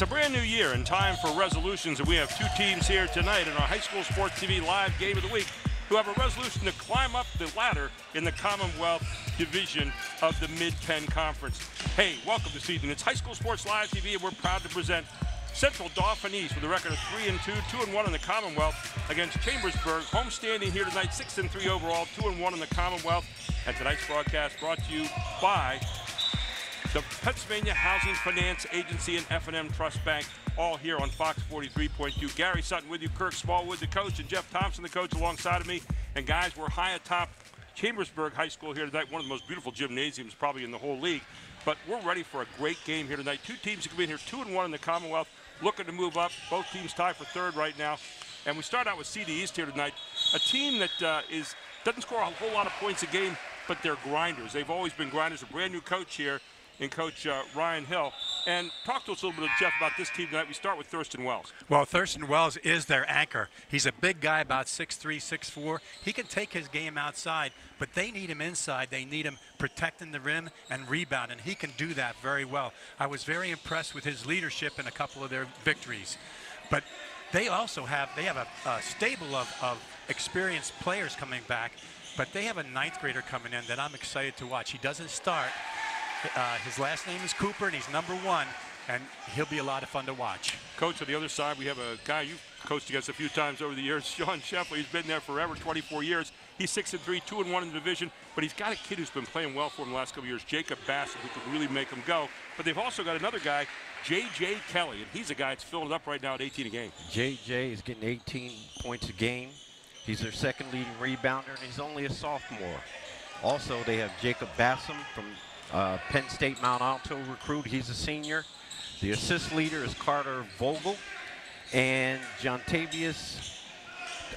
It's a brand new year and time for resolutions, and we have two teams here tonight in our High School Sports TV live game of the week who have a resolution to climb up the ladder in the Commonwealth Division of the Mid-Penn Conference. Hey, welcome this evening. It's High School Sports Live TV, and we're proud to present Central Dauphin East with a record of 3 and 2, 2 and 1 in the Commonwealth against Chambersburg. Homestanding here tonight, 6 and 3 overall, 2 and 1 in the Commonwealth. And tonight's broadcast brought to you by the Pennsylvania Housing Finance Agency and F&M Trust Bank, all here on Fox 43.2. Gary Sutton with you, Kirk Smallwood, the coach, and Jeff Thompson, the coach, alongside of me. And guys, we're high atop Chambersburg High School here tonight, one of the most beautiful gymnasiums probably in the whole league. But we're ready for a great game here tonight. Two teams that come in here, two and one in the Commonwealth, looking to move up. Both teams tied for third right now. And we start out with CD East here tonight, a team that uh, is doesn't score a whole lot of points a game, but they're grinders. They've always been grinders. A brand new coach here and Coach uh, Ryan Hill. And talk to us a little bit, Jeff, about this team tonight. We start with Thurston Wells. Well, Thurston Wells is their anchor. He's a big guy, about 6'3", 6'4". He can take his game outside, but they need him inside. They need him protecting the rim and rebounding. And he can do that very well. I was very impressed with his leadership in a couple of their victories. But they also have they have a, a stable of, of experienced players coming back, but they have a ninth grader coming in that I'm excited to watch. He doesn't start, uh, his last name is Cooper, and he's number one, and he'll be a lot of fun to watch. Coach, on the other side, we have a guy you've coached against a few times over the years, Sean Sheffley. He's been there forever, 24 years. He's 6 and 3, 2 and 1 in the division, but he's got a kid who's been playing well for him the last couple years, Jacob Bassett, who could really make him go. But they've also got another guy, J.J. Kelly, and he's a guy that's filling it up right now at 18 a game. J.J. is getting 18 points a game. He's their second leading rebounder, and he's only a sophomore. Also, they have Jacob Bassam from uh, Penn State Mont Alto recruit. He's a senior. The assist leader is Carter Vogel. And John Tavius,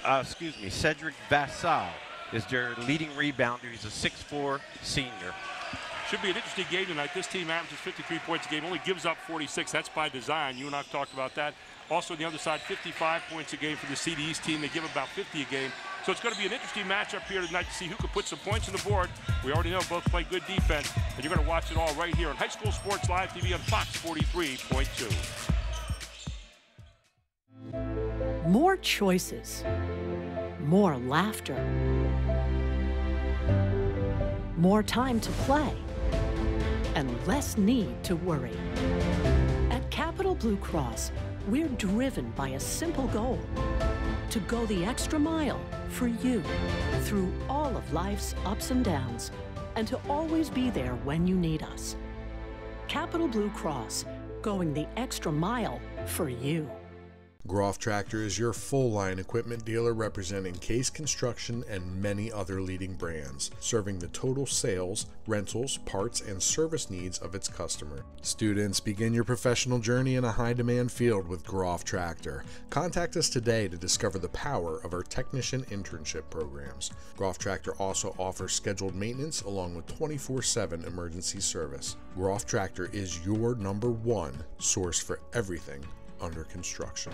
uh, excuse me, Cedric Vassal is their leading rebounder. He's a 6'4 senior. Should be an interesting game tonight. This team averages 53 points a game, only gives up 46. That's by design. You and I have talked about that. Also on the other side, 55 points a game for the CD East team. They give about 50 a game. So it's going to be an interesting matchup here tonight to see who can put some points on the board. We already know both play good defense, and you're going to watch it all right here on High School Sports Live TV on Fox 43.2. More choices. More laughter. More time to play. And less need to worry. At Capital Blue Cross, we're driven by a simple goal to go the extra mile for you through all of life's ups and downs and to always be there when you need us. Capital Blue Cross, going the extra mile for you. Groff Tractor is your full line equipment dealer representing Case Construction and many other leading brands, serving the total sales, rentals, parts, and service needs of its customer. Students, begin your professional journey in a high demand field with Groff Tractor. Contact us today to discover the power of our technician internship programs. Groff Tractor also offers scheduled maintenance along with 24 7 emergency service. Groff Tractor is your number one source for everything under construction.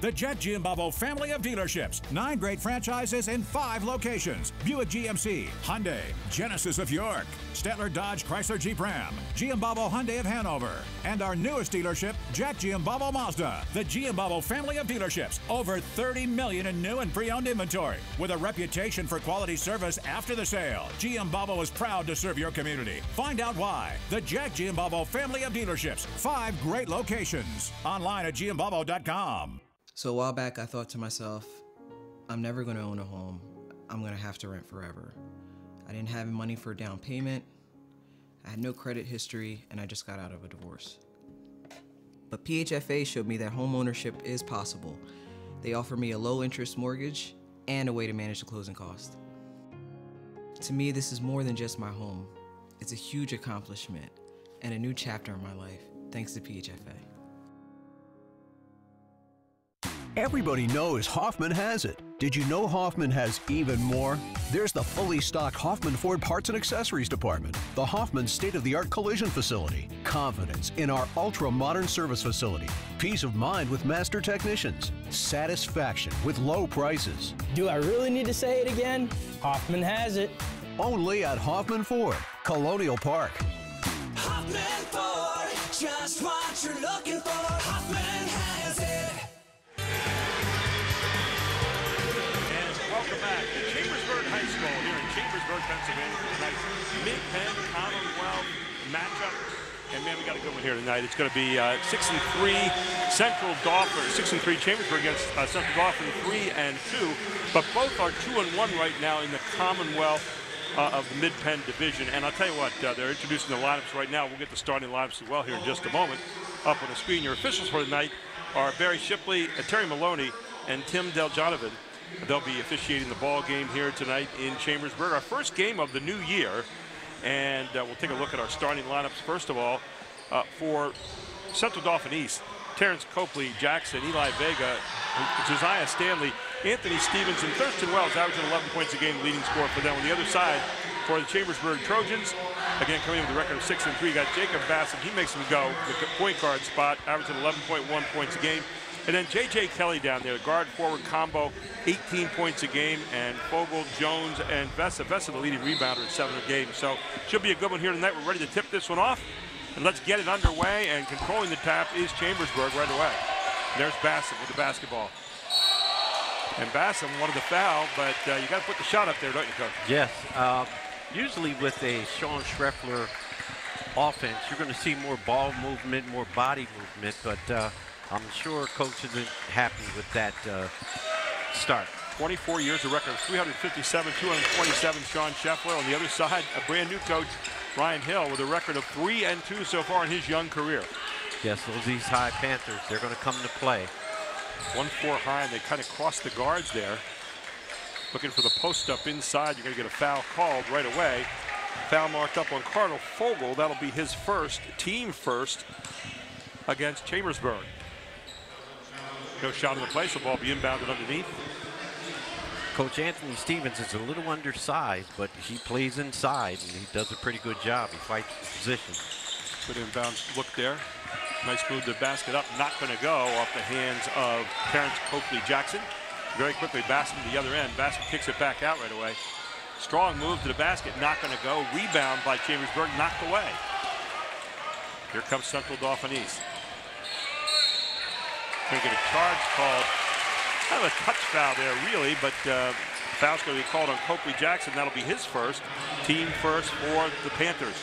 The Jack Giambalvo family of dealerships. Nine great franchises in five locations. Buick GMC, Hyundai, Genesis of York, Stetler Dodge Chrysler Jeep Ram, Giambalvo Hyundai of Hanover, and our newest dealership, Jack Giambalvo Mazda. The Giambalvo family of dealerships. Over 30 million in new and pre-owned inventory. With a reputation for quality service after the sale. Giambalvo is proud to serve your community. Find out why. The Jack Giambalvo family of dealerships. Five great locations. Online at giambalvo.com. So a while back, I thought to myself, I'm never going to own a home. I'm going to have to rent forever. I didn't have money for a down payment. I had no credit history, and I just got out of a divorce. But PHFA showed me that home ownership is possible. They offer me a low interest mortgage and a way to manage the closing cost. To me, this is more than just my home. It's a huge accomplishment and a new chapter in my life, thanks to PHFA. Everybody knows Hoffman has it. Did you know Hoffman has even more? There's the fully stocked Hoffman Ford Parts and Accessories Department, the Hoffman state of the art collision facility, confidence in our ultra modern service facility, peace of mind with master technicians, satisfaction with low prices. Do I really need to say it again? Hoffman has it. Only at Hoffman Ford, Colonial Park. Hoffman Ford, just what you're looking for. Here in Chambersburg, Pennsylvania tonight's Mid-Penn Commonwealth matchup. And man, we got a good one here tonight. It's going to be uh, six and three Central Dauphin, six and three Chambersburg against uh, Central Dauphin, three and two. But both are two and one right now in the Commonwealth uh, of the Mid-Penn division. And I'll tell you what, uh, they're introducing the lineups right now. We'll get the starting lineups as well here in just a moment. Up on the screen, your officials for tonight are Barry Shipley, uh, Terry Maloney, and Tim Deljonovan. They'll be officiating the ball game here tonight in Chambersburg. Our first game of the new year. And uh, we'll take a look at our starting lineups. First of all, uh, for Central Dauphin East, Terrence Copley, Jackson, Eli Vega, Josiah Stanley, Anthony Stevens, and Thurston Wells averaging 11 points a game, leading score for them. On the other side, for the Chambersburg Trojans, again coming in with a record of 6 and 3, got Jacob Bassett. He makes them go the point guard spot, averaging 11.1 points a game. And then J.J. Kelly down there, the guard-forward combo, 18 points a game, and Fogel, Jones, and Vessa. Vessa, the leading rebounder in seven a game. So should be a good one here tonight. We're ready to tip this one off. And let's get it underway, and controlling the tap is Chambersburg right away. There's Bassett with the basketball. And Bassett wanted the foul, but uh, you got to put the shot up there, don't you, Coach? Yes. Uh, usually with a Sean Schreffler offense, you're going to see more ball movement, more body movement, but uh, I'm sure coach isn't happy with that uh, start. 24 years, a record of 357, 227, Sean Schreffler. On the other side, a brand new coach, Ryan Hill, with a record of 3 and 2 so far in his young career. Yes, those East High Panthers, they're going to come to play. 1-4 high, and they kind of cross the guards there. Looking for the post up inside. You're going to get a foul called right away. Foul marked up on Cardinal Fogel. That'll be his first, team first, against Chambersburg. No shot in the place. The ball be inbounded underneath. Coach Anthony Stevens is a little undersized, but he plays inside, and he does a pretty good job. He fights the position. Good inbounds look there. Nice move to basket up. Not going to go off the hands of Terrence Copley Jackson. Very quickly, Bassett to the other end. Bassett kicks it back out right away. Strong move to the basket. Not going to go. Rebound by Chambersburg. Knocked away. Here comes Central Dauphin East. Going to get a charge called. Kind of a touch foul there, really, but uh, foul's going to be called on Copley Jackson. That'll be his first. Team first for the Panthers.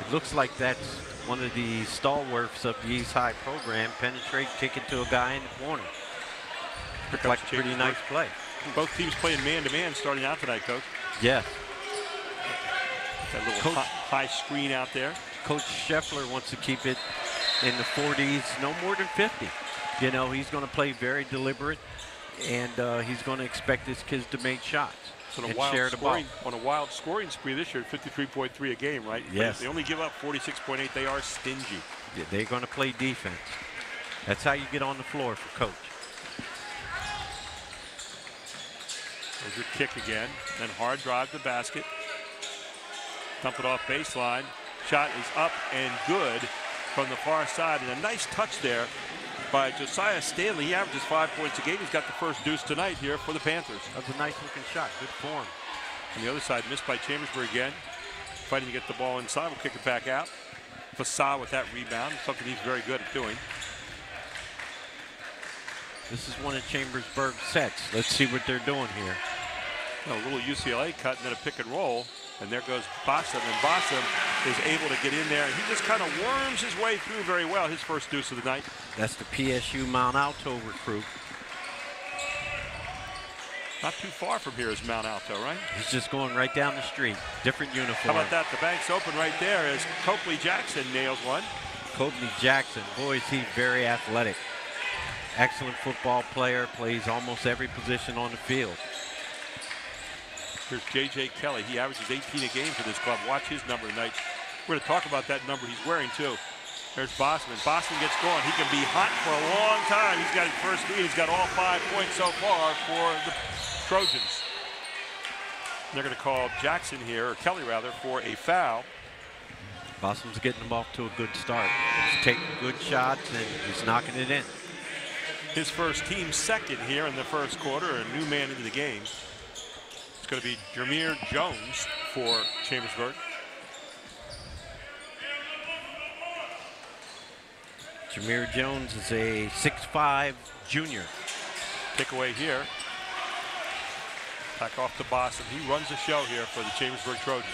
It looks like that's one of the stalwarts of the East High program. Penetrate, kick it to a guy in the corner. Looks like a pretty nice play. Both teams playing man-to-man -man starting out tonight, Coach. Yes. That little Coach, high, high screen out there. Coach Schreffler wants to keep it in the 40s, no more than 50. You know, he's going to play very deliberate, and uh, he's going to expect his kids to make shots. So on a, wild scoring, on a wild scoring spree this year, 53.3 a game, right? Yes. They only give up 46.8. They are stingy. They're going to play defense. That's how you get on the floor for coach. There's your kick again. Then hard drive to basket. Dump it off baseline. Shot is up and good from the far side. And a nice touch there by Josiah Stanley. He averages five points a game. He's got the first deuce tonight here for the Panthers. That's a nice looking shot. Good form. On the other side, missed by Chambersburg again. Fighting to get the ball inside. We'll kick it back out. Fassah with that rebound, something he's very good at doing. This is one of Chambersburg's sets. Let's see what they're doing here. A little UCLA cut and then a pick and roll. And there goes Bossum, and Bossum is able to get in there, and he just kind of worms his way through very well. His first deuce of the night. That's the PSU Mont Alto recruit. Not too far from here is Mont Alto, right? He's just going right down the street. Different uniform. How about that? The bank's open right there as Copley Jackson nails one. Copley Jackson, boy, is he very athletic. Excellent football player, plays almost every position on the field. Here's J.J. Kelly. He averages 18 a game for this club. Watch his number tonight. We're going to talk about that number he's wearing, too. There's Bosman. Bosman gets going. He can be hot for a long time. He's got his first lead. He's got all five points so far for the Trojans. They're going to call Jackson here, or Kelly rather, for a foul. Bosman's getting them off to a good start. He's taking good shots and he's knocking it in. His first team second here in the first quarter, a new man into the game. It's going to be Jameer Jones for Chambersburg. Jameer Jones is a 6'5 junior. Takeaway here. Back off to Boston. He runs the show here for the Chambersburg Trojans.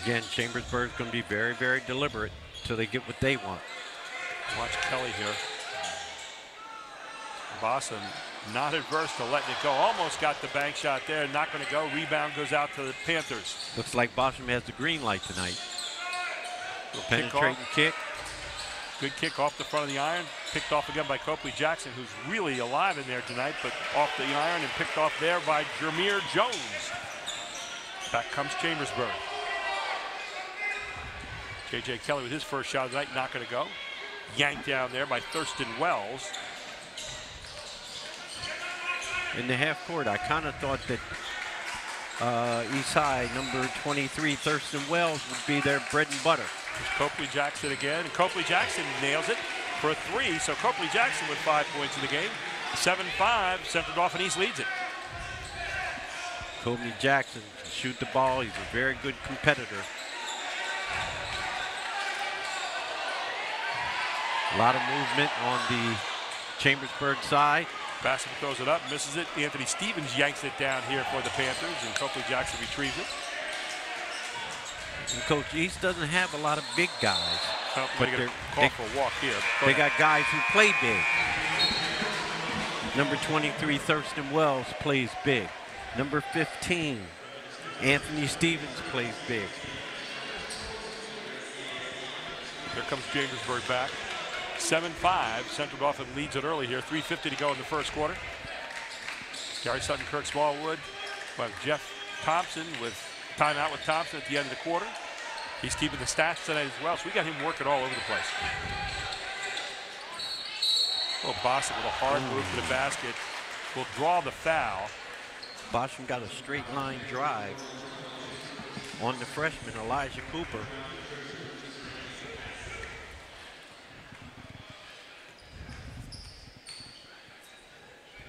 Again, Chambersburg's going to be very, very deliberate until they get what they want. Watch Kelly here. Boston not adverse to letting it go. Almost got the bank shot there. Not going to go. Rebound goes out to the Panthers. Looks like Boston has the green light tonight. Little Penetrating kick. Good kick off the front of the iron. Picked off again by Copley Jackson, who's really alive in there tonight, but off the iron and picked off there by Jameer Jones. Back comes Chambersburg. J.J. Kelly with his first shot of the night, not going to go. Yanked down there by Thurston Wells. In the half court, I kind of thought that uh, East High, number 23, Thurston Wells, would be their bread and butter. Copley Jackson again. And Copley Jackson nails it for a three. So Copley Jackson with five points in the game. 7-5, Central Dauphin East leads it. Copley Jackson can shoot the ball. He's a very good competitor. A lot of movement on the Chambersburg side. Bassett throws it up, misses it. Anthony Stevens yanks it down here for the Panthers, and Copley Jackson retrieves it. And Coach East doesn't have a lot of big guys. Oh, but they they, for a walk here. Go they ahead. got guys who play big. Number 23, Thurston Wells, plays big. Number 15, Anthony Stevens, plays big. Here comes Chambersburg back. 7-5. Central Dauphin leads it early here. 3.50 to go in the first quarter. Gary Sutton, Kirk Smallwood. Well, Jeff Thompson with timeout with Thompson at the end of the quarter. He's keeping the stats tonight as well, so we got him working all over the place. Little Boston with a hard move to the mm. basket. Will draw the foul. Boston got a straight line drive on the freshman, Elijah Cooper.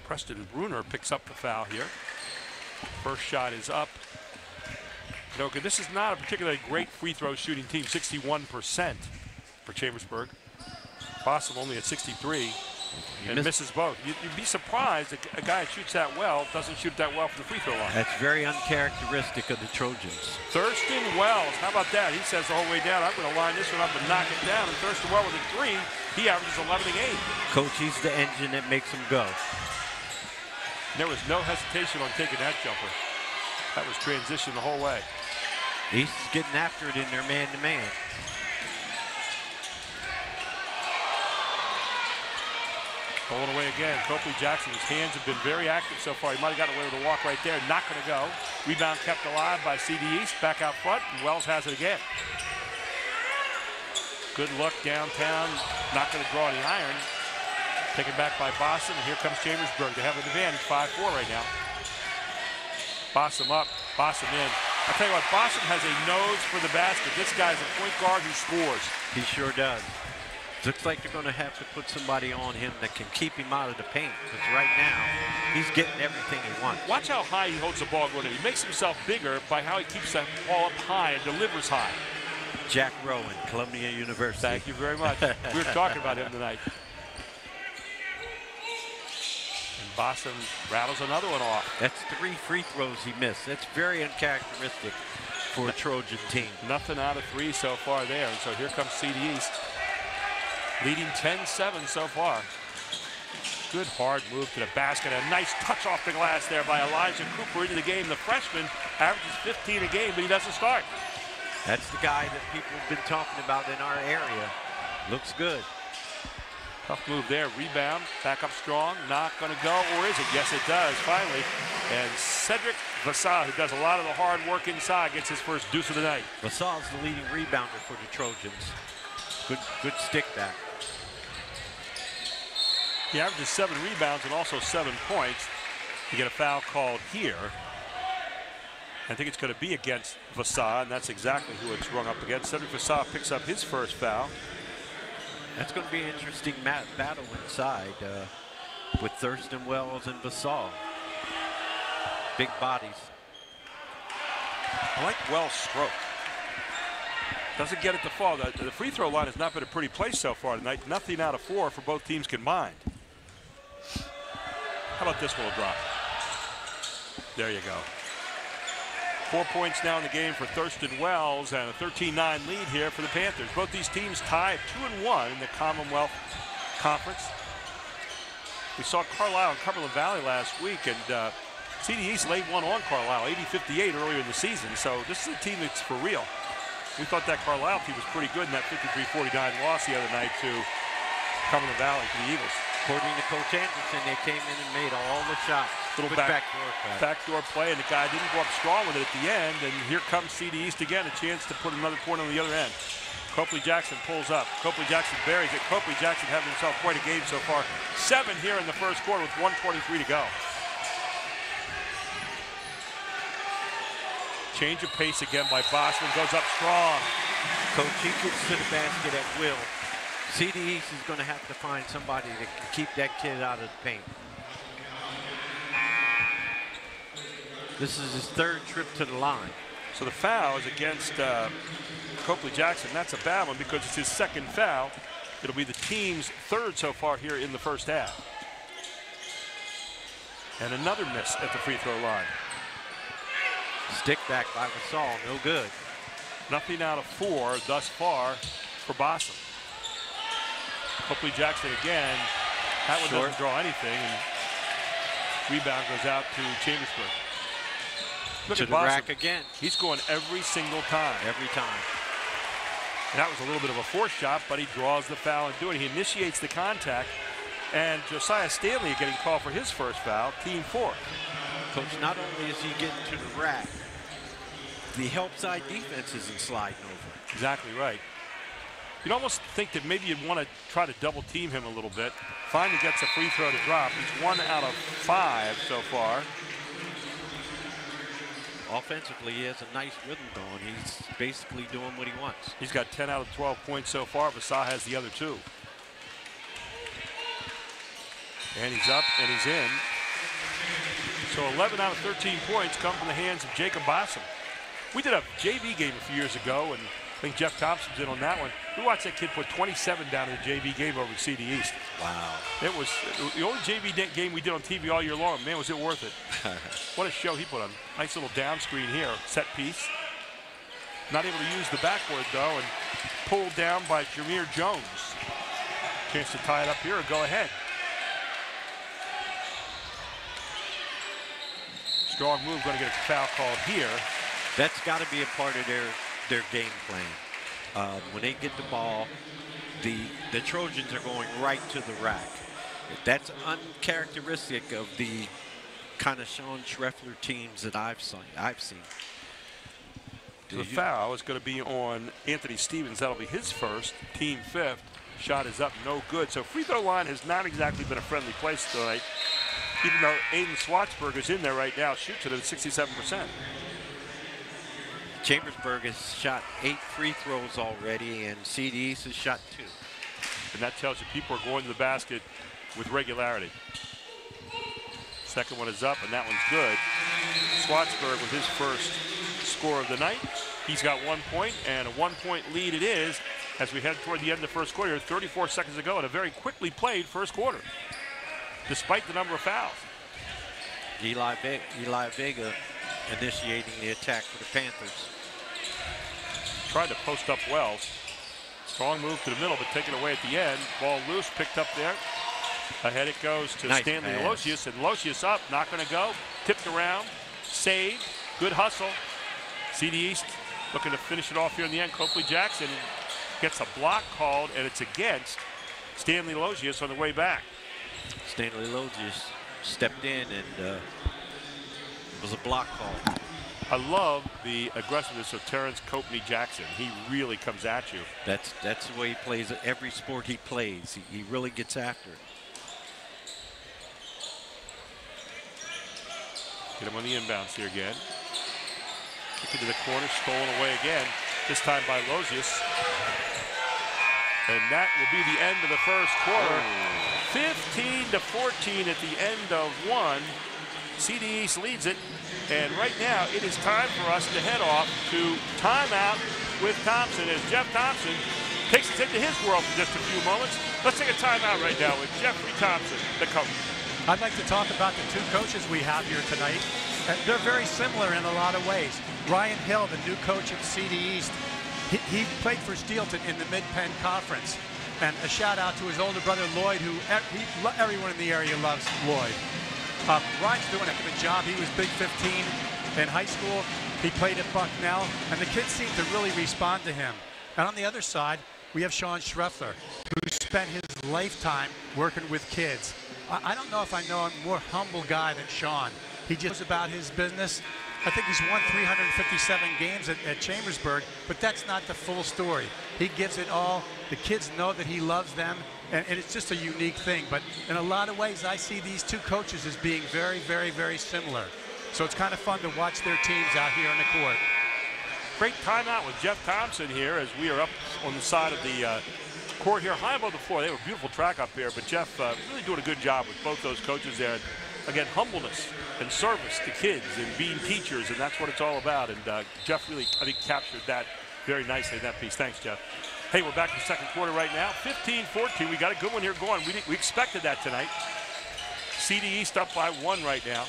Preston Bruner picks up the foul here. First shot is up. Noka, this is not a particularly great free throw shooting team, 61% for Chambersburg. Boston only at 63 and miss- misses both. You- You'd be surprised that a guy that shoots that well doesn't shoot that well from the free throw line. That's very uncharacteristic of the Trojans. Thurston Wells, how about that? He says the whole way down, I'm going to line this one up and knock it down. And Thurston Wells with a three, he averages 11 a game. Coach, he's the engine that makes him go. There was no hesitation on taking that jumper. That was transition the whole way. East is getting after it in their man-to-man. Pulling away again. Copley Jackson, his hands have been very active so far. He might have gotten away with a walk right there. Not going to go. Rebound kept alive by CD East. Back out front, and Wells has it again. Good look downtown. Not going to draw any iron. Taken back by Boston. And here comes Chambersburg. They have an advantage, 5-4 right now. Boston up, Boston in. I tell you what, Boston has a nose for the basket. This guy's a point guard who scores. He sure does. Looks like they're going to have to put somebody on him that can keep him out of the paint. Because right now, he's getting everything he wants. Watch how high he holds the ball going in. He makes himself bigger by how he keeps that ball up high and delivers high. Jack Rowan, Columbia University. Thank you very much. we were talking about him tonight. And Boston rattles another one off. That's three free throws he missed. That's very uncharacteristic for a Trojan team. Nothing out of three so far there. And so here comes CD East. Leading 10-7 so far. Good hard move to the basket. A nice touch off the glass there by Elijah Cooper into the game. The freshman averages 15 a game, but he doesn't start. That's the guy that people have been talking about in our area. Looks good. Tough move there. Rebound. Back up strong. Not going to go. Or is it? Yes, it does. Finally. And Cedric Vassal, who does a lot of the hard work inside, gets his first deuce of the night. Vassal's the leading rebounder for the Trojans. Good, good stick back. He averages seven rebounds and also seven points. You get a foul called here. I think it's going to be against Vassal, and that's exactly who it's rung up against. Cedric Vassal picks up his first foul. That's going to be an interesting battle inside uh, with Thurston Wells and Vassal. Big bodies. I like Wells' stroke. Doesn't get it to fall. The, the free throw line has not been a pretty place so far tonight. Nothing out of four for both teams combined. How about this little drop? There you go. Four points now in the game for Thurston Wells and a 13-9 lead here for the Panthers. Both these teams tied two and one in the Commonwealth Conference. We saw Carlisle and Cumberland Valley last week, and uh, CD East laid one on Carlisle, 80-58 earlier in the season. So this is a team that's for real. We thought that Carlisle team was pretty good in that 53-49 loss the other night to Cumberland Valley to the Eagles. According to Coach Anderson, they came in and made all the shots. Little back, backdoor pass. backdoor play, and the guy didn't go up strong with it at the end. And here comes CD East again, a chance to put another point on the other end. Copley Jackson pulls up. Copley Jackson buries it. Copley Jackson having himself quite a game so far. Seven here in the first quarter with 123 to go. Change of pace again by Bosman. Goes up strong. Coach, he gets to the basket at will. CD East is going to have to find somebody that can keep that kid out of the paint. This is his third trip to the line. So the foul is against uh, Copley Jackson. That's a bad one because it's his second foul. It'll be the team's third so far here in the first half. And another miss at the free throw line. Stick back by Vassal, no good. Nothing out of four thus far for Boston. Copley Jackson again. That one Short. doesn't draw anything. And rebound goes out to Chambersburg. Look to at the rack again. He's going every single time. Every time. And that was a little bit of a force shot, but he draws the foul and doing it. He initiates the contact. And Josiah Stanley getting called for his first foul, team four. Coach, not only is he getting to the rack, the help side defense isn't sliding over. Exactly right. You'd almost think that maybe you'd want to try to double team him a little bit. Finally gets a free throw to drop. He's one out of five so far. Offensively, he has a nice rhythm going. He's basically doing what he wants. He's got 10 out of 12 points so far. Vassal has the other two. And he's up and he's in. So 11 out of 13 points come from the hands of Jacob Bossum. We did a JV game a few years ago, and I think Jeff Thompson's in on that one. We watched that kid put 27 down in the JV game over CD East. Wow. It was the only JV game we did on TV all year long. Man, was it worth it. what a show he put on. Nice little down screen here, set piece. Not able to use the backboard, though, and pulled down by Jameer Jones. Chance to tie it up here or go ahead. Strong move, going to get a foul called here. That's got to be a part of their their game plan. Uh, when they get the ball, the the Trojans are going right to the rack. That's uncharacteristic of the kind of Sean Schreffler teams that I've seen. I've seen. The foul is going to be on Anthony Stevens. That'll be his first, team fifth. Shot is up, no good. So free throw line has not exactly been a friendly place tonight. Even though Aiden Swatsberg is in there right now, shoots it at 67%. Chambersburg has shot eight free throws already, and CD East has shot two. And that tells you people are going to the basket with regularity. Second one is up, and that one's good. Swatsberg with his first score of the night. He's got one point, and a one-point lead it is as we head toward the end of the first quarter. 34 seconds ago, and a very quickly played first quarter, despite the number of fouls. Eli, Ve- Eli Vega initiating the attack for the Panthers. Tried to post up Wells. Strong move to the middle, but taken away at the end. Ball loose, picked up there. Ahead it goes to Nice Stanley pass. Losius, and Losius up, not going to go. Tipped around, saved, good hustle. CD East looking to finish it off here in the end. Copley Jackson gets a block called, and it's against Stanley Losius on the way back. Stanley Losius stepped in, and uh, it was a block call. I love the aggressiveness of Terrence Copley Jackson. He really comes at you. That's that's the way he plays every sport he plays. He, he really gets after it. Get him on the inbounds here again. Kick it to the corner, stolen away again. This time by Losius. And that will be the end of the first quarter. 15 to 14 at the end of one. CD East leads it. And right now, it is time for us to head off to timeout with Thompson as Jeff Thompson takes us into his world for just a few moments. Let's take a timeout right now with Jeffrey Thompson, the coach. I'd like to talk about the two coaches we have here tonight. Uh, they're very similar in a lot of ways. Ryan Hill, the new coach of CD East, he, he played for Steelton in the Mid-Penn Conference. And a shout out to his older brother Lloyd, who everyone in the area loves Lloyd. Um, Ryan's doing a good job. He was Big 15 in high school. He played at Bucknell, and the kids seem to really respond to him. And on the other side, we have Sean Schreffler, who spent his lifetime working with kids. I, I don't know if I know a more humble guy than Sean. He just about his business. I think he's won 357 games at, at, Chambersburg, but that's not the full story. He gives it all. The kids know that he loves them, and, and, it's just a unique thing. But in a lot of ways, I see these two coaches as being very, very, very similar. So it's kind of fun to watch their teams out here on the court. Great timeout with Jeff Thompson here as we are up on the side of the uh, court here, high above the floor. They have a beautiful track up here, but Jeff uh, really doing a good job with both those coaches there. And again, humbleness and service to kids and being teachers, and that's what it's all about. And uh, Jeff really, I think, captured that very nicely in that piece. Thanks, Jeff. Hey, we're back in the second quarter right now. 15-14. We got a good one here going. We, we expected that tonight. CD East up by one right now.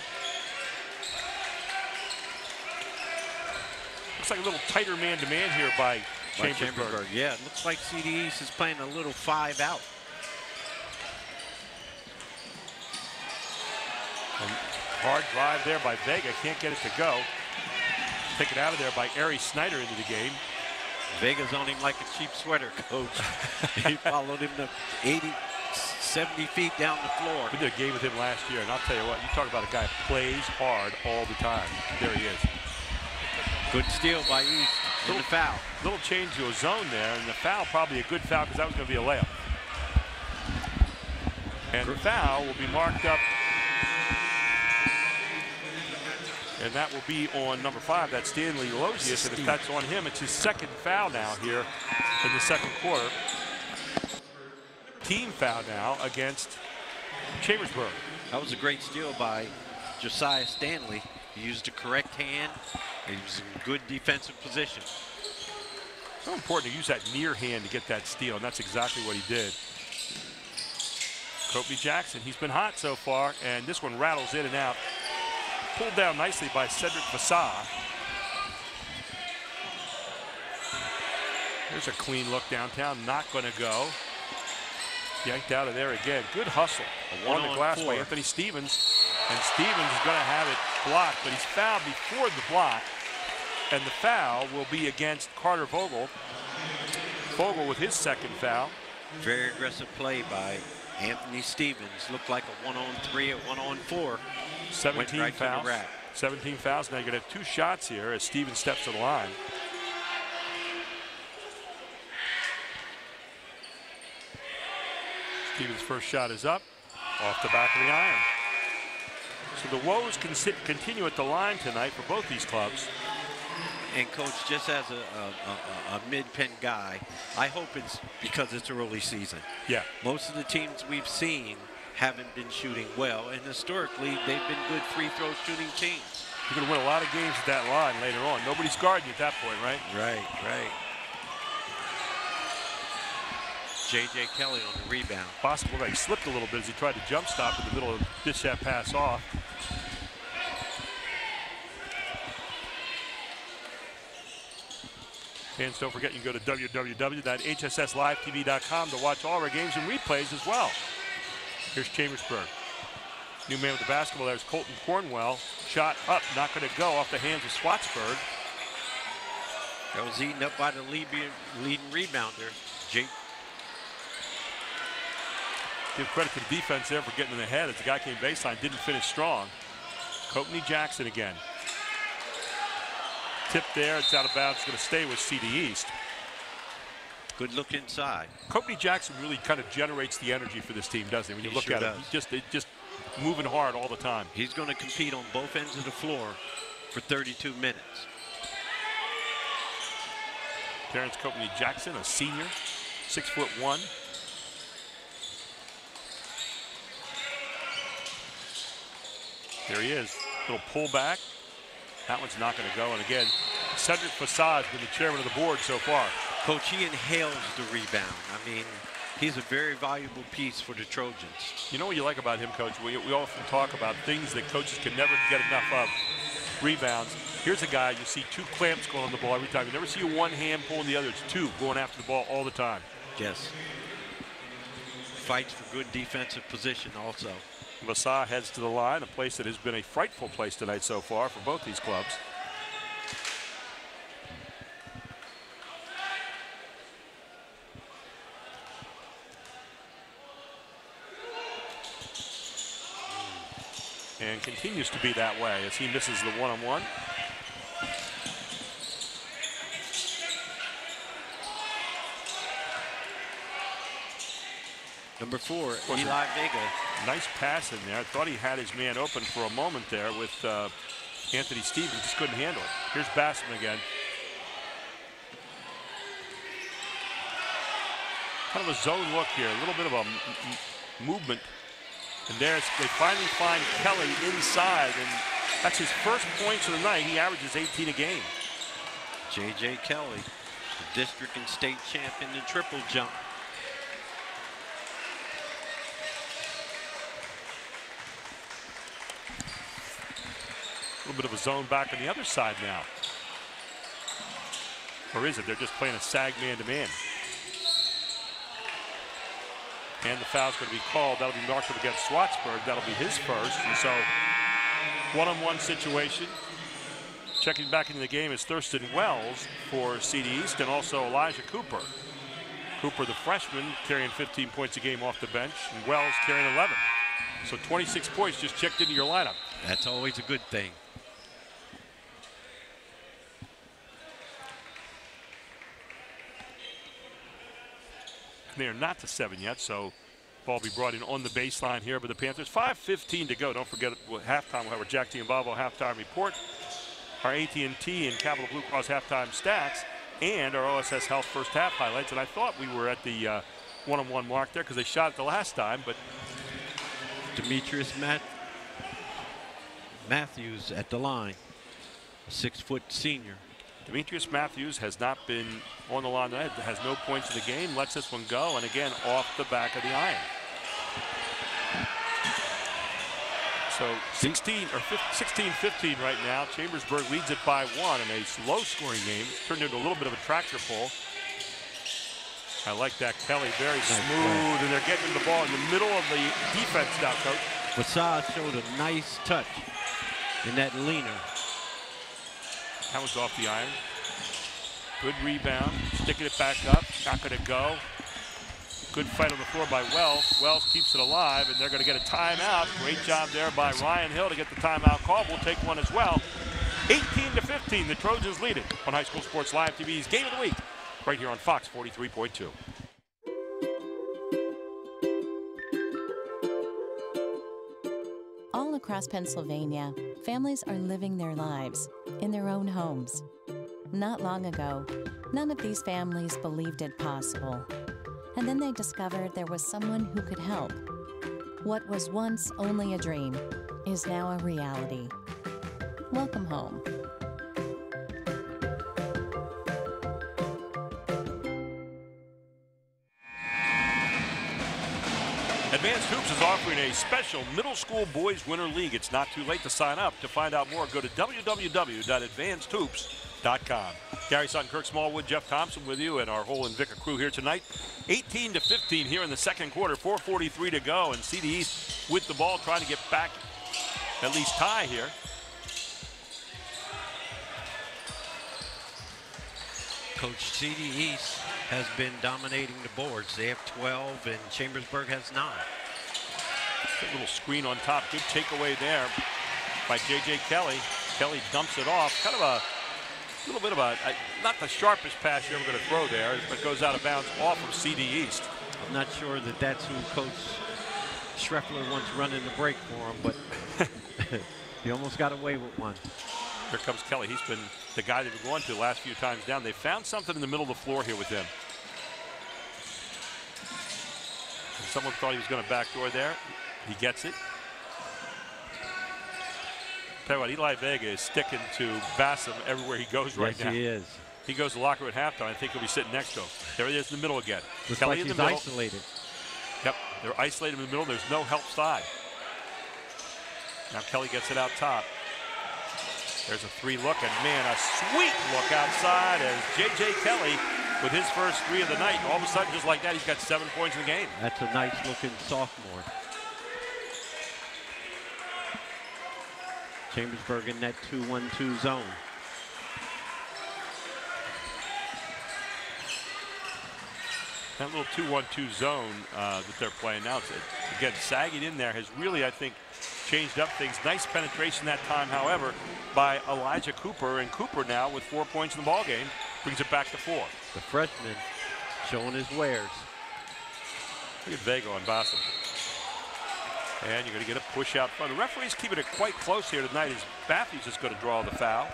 Looks like a little tighter man-to-man here by Chambersburg. Chambersburg. Yeah, it looks like CD East is playing a little five out. And hard drive there by Vega. Can't get it to go. Take it out of there by Ari Snyder into the game. Vega's on him like a cheap sweater, coach. he followed him to 80, 70 feet down the floor. We did a game with him last year, and I'll tell you what, you talk about a guy who plays hard all the time. There he is. Good steal by East. Little foul. Little change to a zone there, and the foul probably a good foul because that was going to be a layup. And the foul will be marked up and that will be on number five. That's Stanley Losius, and if that's on him, it's his second foul now here in the second quarter. Team foul now against Chambersburg. That was a great steal by Josiah Stanley. He used the correct hand. He was in good defensive position. So important to use that near hand to get that steal, and that's exactly what he did. Copley Jackson, he's been hot so far, and this one rattles in and out pulled down nicely by Cedric Vassal. There's a clean look downtown, not going to go. Yanked out of there again. Good hustle on the glass four. by Anthony Stevens. And Stevens is going to have it blocked, but he's fouled before the block. And the foul will be against Carter Vogel. Vogel with his second foul. Very aggressive play by Anthony Stevens. Looked like a one-on-three, a one-on-four. 17 right fouls. 17 fouls. Now you're going to have two shots here as Steven steps to the line. Stevens' first shot is up, off the back of the iron. So the woes can sit, continue at the line tonight for both these clubs. And coach, just as a, a, a, a Mid-Penn guy, I hope it's because it's early season. Yeah. Most of the teams we've seen haven't been shooting well, and historically, they've been good free throw shooting teams. You're going to win a lot of games at that line later on. Nobody's guarding you at that point, right? Right, right. J.J. Kelly on the rebound. Possible that he slipped a little bit as he tried to jump stop in the middle of dish that pass off. Fans, don't forget you can go to www.hsslivetv.com to watch all our games and replays as well. Here's Chambersburg. New man with the basketball there's Colton Cornwell. Shot up, not going to go off the hands of Swatsburg. That was eaten up by the lead, leading rebounder, Jake. Give credit to the defense there for getting in the head as the guy came baseline, didn't finish strong. Copley Jackson again. Tip there, it's out of bounds, it's going to stay with CD East. Good look inside. Copley Jackson really kind of generates the energy for this team, doesn't he? When you he look sure at does. him, just just moving hard all the time. He's going to compete on both ends of the floor for 32 minutes. Terrence Copley Jackson, a senior, six foot one. There he is, little pullback. That one's not going to go. And again, Cedric Vassal has been the chairman of the board so far. Coach, he inhales the rebound. I mean, He's a very valuable piece for the Trojans. You know what you like about him, Coach? We, we often talk about things that coaches can never get enough of. Rebounds. Here's a guy, you see two clamps going on the ball every time. You never see one hand pulling the other. It's two going after the ball all the time. Yes. Fights for good defensive position also. Massa heads to the line, a place that has been a frightful place tonight so far for both these clubs. And continues to be that way as he misses the one-on-one. Number four, Eli Vega. Nice pass in there. I thought he had his man open for a moment there with uh, Anthony Stevens. Just couldn't handle it. Here's Bassam again. Kind of a zone look here. A little bit of a movement and there's, they finally find Kelly inside, and that's his first points of the night. He averages 18 a game. J.J. Kelly, the district and state champion in triple jump. A little bit of a zone back on the other side now. Or is it? They're just playing a sag man-to-man. -man. And the foul's going to be called. That'll be Marshall against Swartzberg. That'll be his first. And so one-on-one -on -one situation. Checking back into the game is Thurston Wells for CD East and also Elijah Cooper. Cooper, the freshman, carrying 15 points a game off the bench, and Wells carrying 11. So 26 points just checked into your lineup. That's always a good thing. Are not to seven yet, so ball be brought in on the baseline here by the Panthers. 5.15 to go. Don't forget halftime. We'll have our Jack Giambalvo halftime report, our AT&T and Capital Blue Cross halftime stats, and our OSS Health first half highlights. And I thought we were at the uh, one-on-one -on -one mark there because they shot it the last time, but Demetrius Matt Matthews at the line, six-foot senior. Demetrius Matthews has not been on the line tonight, has no points in the game, lets this one go, and again, off the back of the iron. So 16 or 16-15 right now. Chambersburg leads it by one in a slow-scoring game. It's turned into a little bit of a tractor pull. I like that. Kelly very nice smooth, play. and they're getting the ball in the middle of the defense now, Coach. Wassad showed a nice touch in that leaner. That was off the iron. Good rebound, sticking it back up, not going to go. Good fight on the floor by Wells. Wells keeps it alive, and they're going to get a timeout. Great job there by Ryan Hill to get the timeout call. We'll take one as well. 18 to 15, the Trojans lead it on High School Sports Live TV's Game of the Week, right here on Fox 43.2. across Pennsylvania, families are living their lives in their own homes. Not long ago, none of these families believed it possible. And then they discovered there was someone who could help. What was once only a dream is now a reality. Welcome home. Advanced Hoops is offering a special middle school boys winter league. It's not too late to sign up. To find out more, go to www.advancedhoops.com Gary Sutton, Kirk Smallwood, Jeff Thompson with you and our whole Invica crew here tonight. 18 to 15 here in the second quarter, 4.43 to go, and CD East with the ball trying to get back at least tie here. Coach CD East has been dominating the boards. They have 12 and Chambersburg has nine. Good little screen on top. Good takeaway there by J.J. Kelly. Kelly dumps it off. Kind of a a little bit of a, not the sharpest pass you're ever going to throw there, but goes out of bounds off of CD East. I'm not sure that that's who Coach Schreffler wants running the break for him, but he almost got away with one. Here comes Kelly. He's been the guy they've been going to the last few times down. They found something in the middle of the floor here with him. Someone thought he was going to backdoor there. He gets it. Tell you what, Eli Vega is sticking to Bassam everywhere he goes right yes, now. he is. He goes to the locker room at halftime. I think he'll be sitting next to him. There he is in the middle again. Looks Kelly like in the middle. isolated. Yep, they're isolated in the middle. There's no help side. Now Kelly gets it out top. There's a three look, and man, a sweet look outside as J.J. Kelly with his first three of the night. All of a sudden, just like that, he's got seven points in the game. That's a nice looking sophomore. Chambersburg in that 2-1-2 zone. That little 2-1-2 zone uh, that they're playing now, again, sagging in there has really, I think, changed up things. Nice penetration that time, however, by Elijah Cooper. And Cooper now, with four points in the ball game, brings it back to four. The freshman showing his wares. Look at Vega on Boston. And you're going to get a push out front. The referee's keeping it quite close here tonight as Baffy's just going to draw the foul.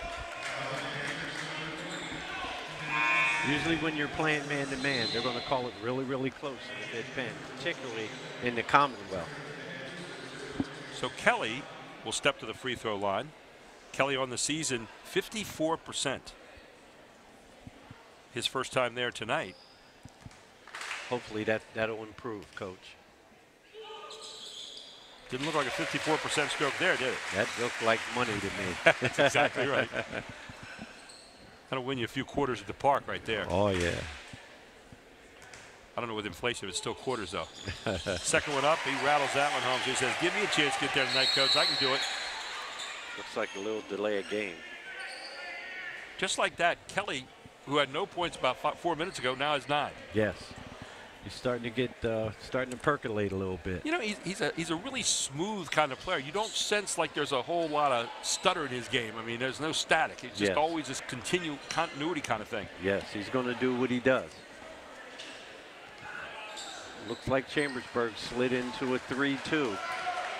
Usually when you're playing man-to-man, they're going to call it really, really close in the Mid-Penn, particularly in the Commonwealth. So Kelly will step to the free throw line. Kelly on the season, 54%. His first time there tonight. Hopefully that, that'll improve, Coach. Didn't look like a 54% stroke there, did it? That looked like money to me. That's exactly right. That'll win you a few quarters at the park right there. Oh, yeah. I don't know with inflation, it's still quarters though. Second one up, he rattles that one home. So he says, "Give me a chance to get there tonight, coach. I can do it." Looks like a little delay of game. Just like that, Kelly, who had no points about five, four minutes ago, now has nine. Yes. He's starting to get, uh, starting to percolate a little bit. You know, he's, he's a he's a really smooth kind of player. You don't sense like there's a whole lot of stutter in his game. I mean, there's no static. It's just Yes. always this continue continuity kind of thing. Yes, he's going to do what he does. Looks like Chambersburg slid into a 3-2.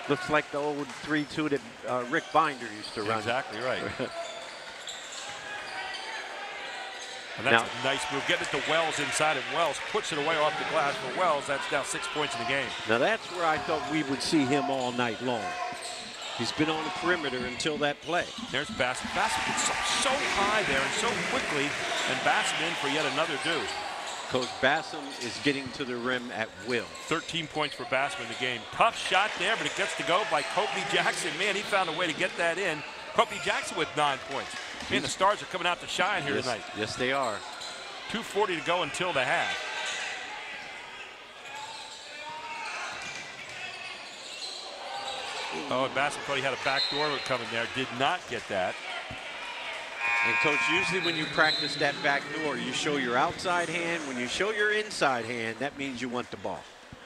Looks like the old 3-2 that uh, Rick Binder used to run. Exactly right. And that's Now- a nice move. Getting it to Wells inside, and Wells puts it away off the glass for Wells. That's now six points in the game. Now that's where I thought we would see him all night long. He's been on the perimeter until that play. There's Bassett. Bassett gets so, so high there and so quickly, and Bassett in for yet another deuce. Coach Bassam is getting to the rim at will. 13 points for Bassett in the game. Tough shot there, but it gets to go by Kobe Jackson. Man, he found a way to get that in. Kobe Jackson with nine points. Man, the stars are coming out to shine here yes, tonight. yes, they are. 2.40 to go until the half. Oh, and Bassett thought he had a back door coming there. Did not get that. And coach, usually when you practice that back door, you show your outside hand. When you show your inside hand, that means you want the ball.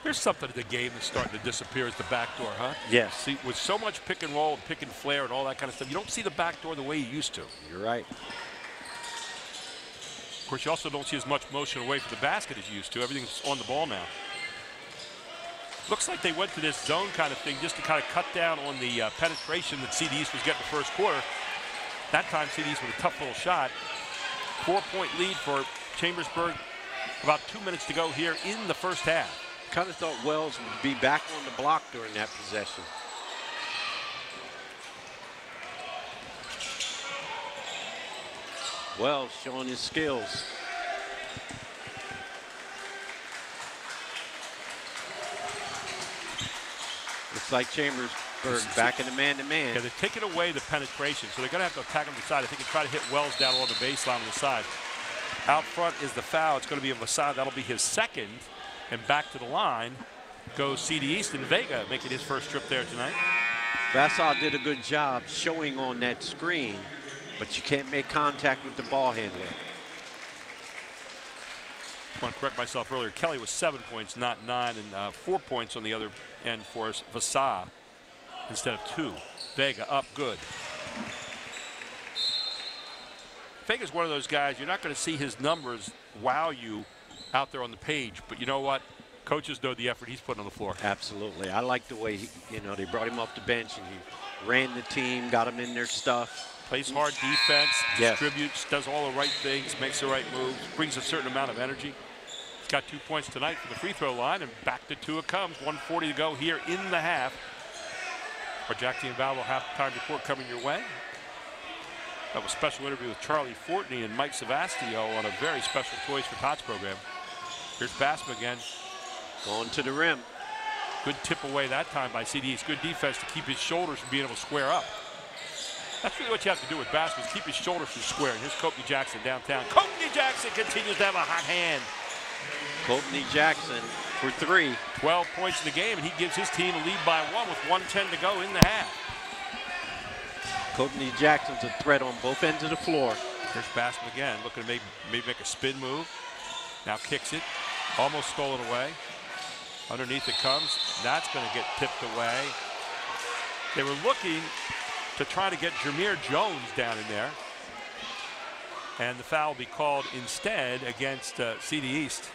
There's something to the game that's starting to disappear is the back door, huh? Yes. See, with so much pick and roll and pick and flare and all that kind of stuff, you don't see the back door the way you used to. You're right. Of course, you also don't see as much motion away from the basket as you used to. Everything's on the ball now. Looks like they went to this zone kind of thing just to kind of cut down on the uh, penetration that CD East was getting the first quarter. That time CDs with a tough little shot. Four-point lead for Chambersburg. About two minutes to go here in the first half. Kind of thought Wells would be back on the block during that possession. Wells showing his skills. Looks like Chambersburg back in the man-to-man. Yeah, they're taking away the penetration, so they're going to have to attack on the side. I think and try to hit Wells down along the baseline on the side. Out front is the foul. It's going to be a Vassal. That'll be his second. And back to the line goes CD East and Vega making his first trip there tonight. Vassal did a good job showing on that screen, but you can't make contact with the ball handler. I want to correct myself earlier. Kelly was seven points, not nine, and uh, four points on the other end for us. Vassal instead of two. Vega up good. Vega's one of those guys, you're not going to see his numbers wow you out there on the page, but you know what? Coaches know the effort he's putting on the floor. Absolutely. I like the way, he, you know, they brought him off the bench and he ran the team, got him in their stuff. Plays hard defense, Yes. distributes, does all the right things, makes the right moves, brings a certain amount of energy. He's got two points tonight from the free throw line, and back to two it comes. 140 to go here in the half. Our Jack Giambalvo halftime report coming your way. That was a special interview with Charlie Fortney and Mike Savastio on a very special Toys for Tots program. Here's Bassam again. Going to the rim. Good tip away that time by CD. It's good defense to keep his shoulders from being able to square up. That's really what you have to do with Bassam is keep his shoulders from squaring. Here's Copley Jackson downtown. Copley Jackson continues to have a hot hand. Copley Jackson for three. 12 points in the game, and he gives his team a lead by one with 110 to go in the half. Copley Jackson's a threat on both ends of the floor. Here's Bassam again, looking to maybe, maybe make a spin move. Now kicks it, almost stolen away. Underneath it comes. That's going to get tipped away. They were looking to try to get Jameer Jones down in there. And the foul will be called instead against uh, CD East.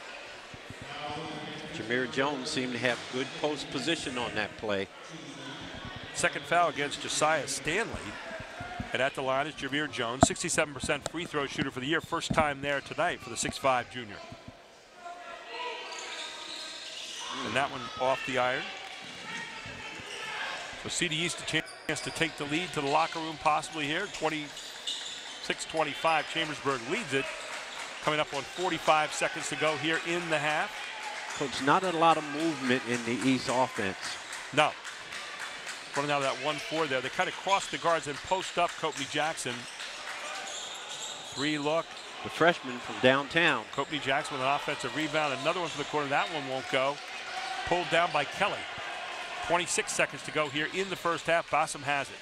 Jameer Jones seemed to have good post position on that play. Second foul against Josiah Stanley. And at the line is Jameer Jones, 67% free throw shooter for the year. First time there tonight for the 6'5 junior. And that one off the iron. So CD East a chance to take the lead to the locker room possibly here. 26-25, Chambersburg leads it. Coming up on 45 seconds to go here in the half. Coach, not a lot of movement in the East offense. No. Running out of that 1-4 there. They kind of cross the guards and post up Copley Jackson. Three look. The freshman from downtown. Copley Jackson with an offensive rebound. Another one from the corner. That one won't go. Pulled down by Kelly. 26 seconds to go here in the first half. Bassam has it.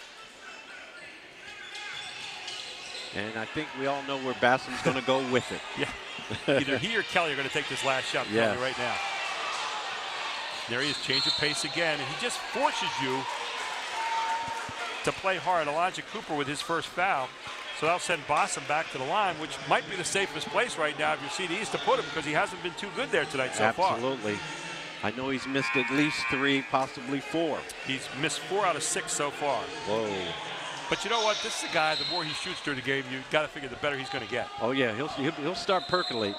And I think we all know where Bassam's going to go with it. Yeah. Either he or Kelly are going to take this last shot yes. right now. There he is, change of pace again, and he just forces you to play hard. Elijah Cooper with his first foul. So that'll send Bassam back to the line, which might be the safest place right now if you're CDs to put him because he hasn't been too good there tonight so Absolutely. far. Absolutely. I know he's missed at least three, possibly four. He's missed four out of six so far. Whoa. But you know what? This is a guy, the more he shoots during the game, you got to figure the better he's going to get. Oh, yeah. He'll, he'll start percolating.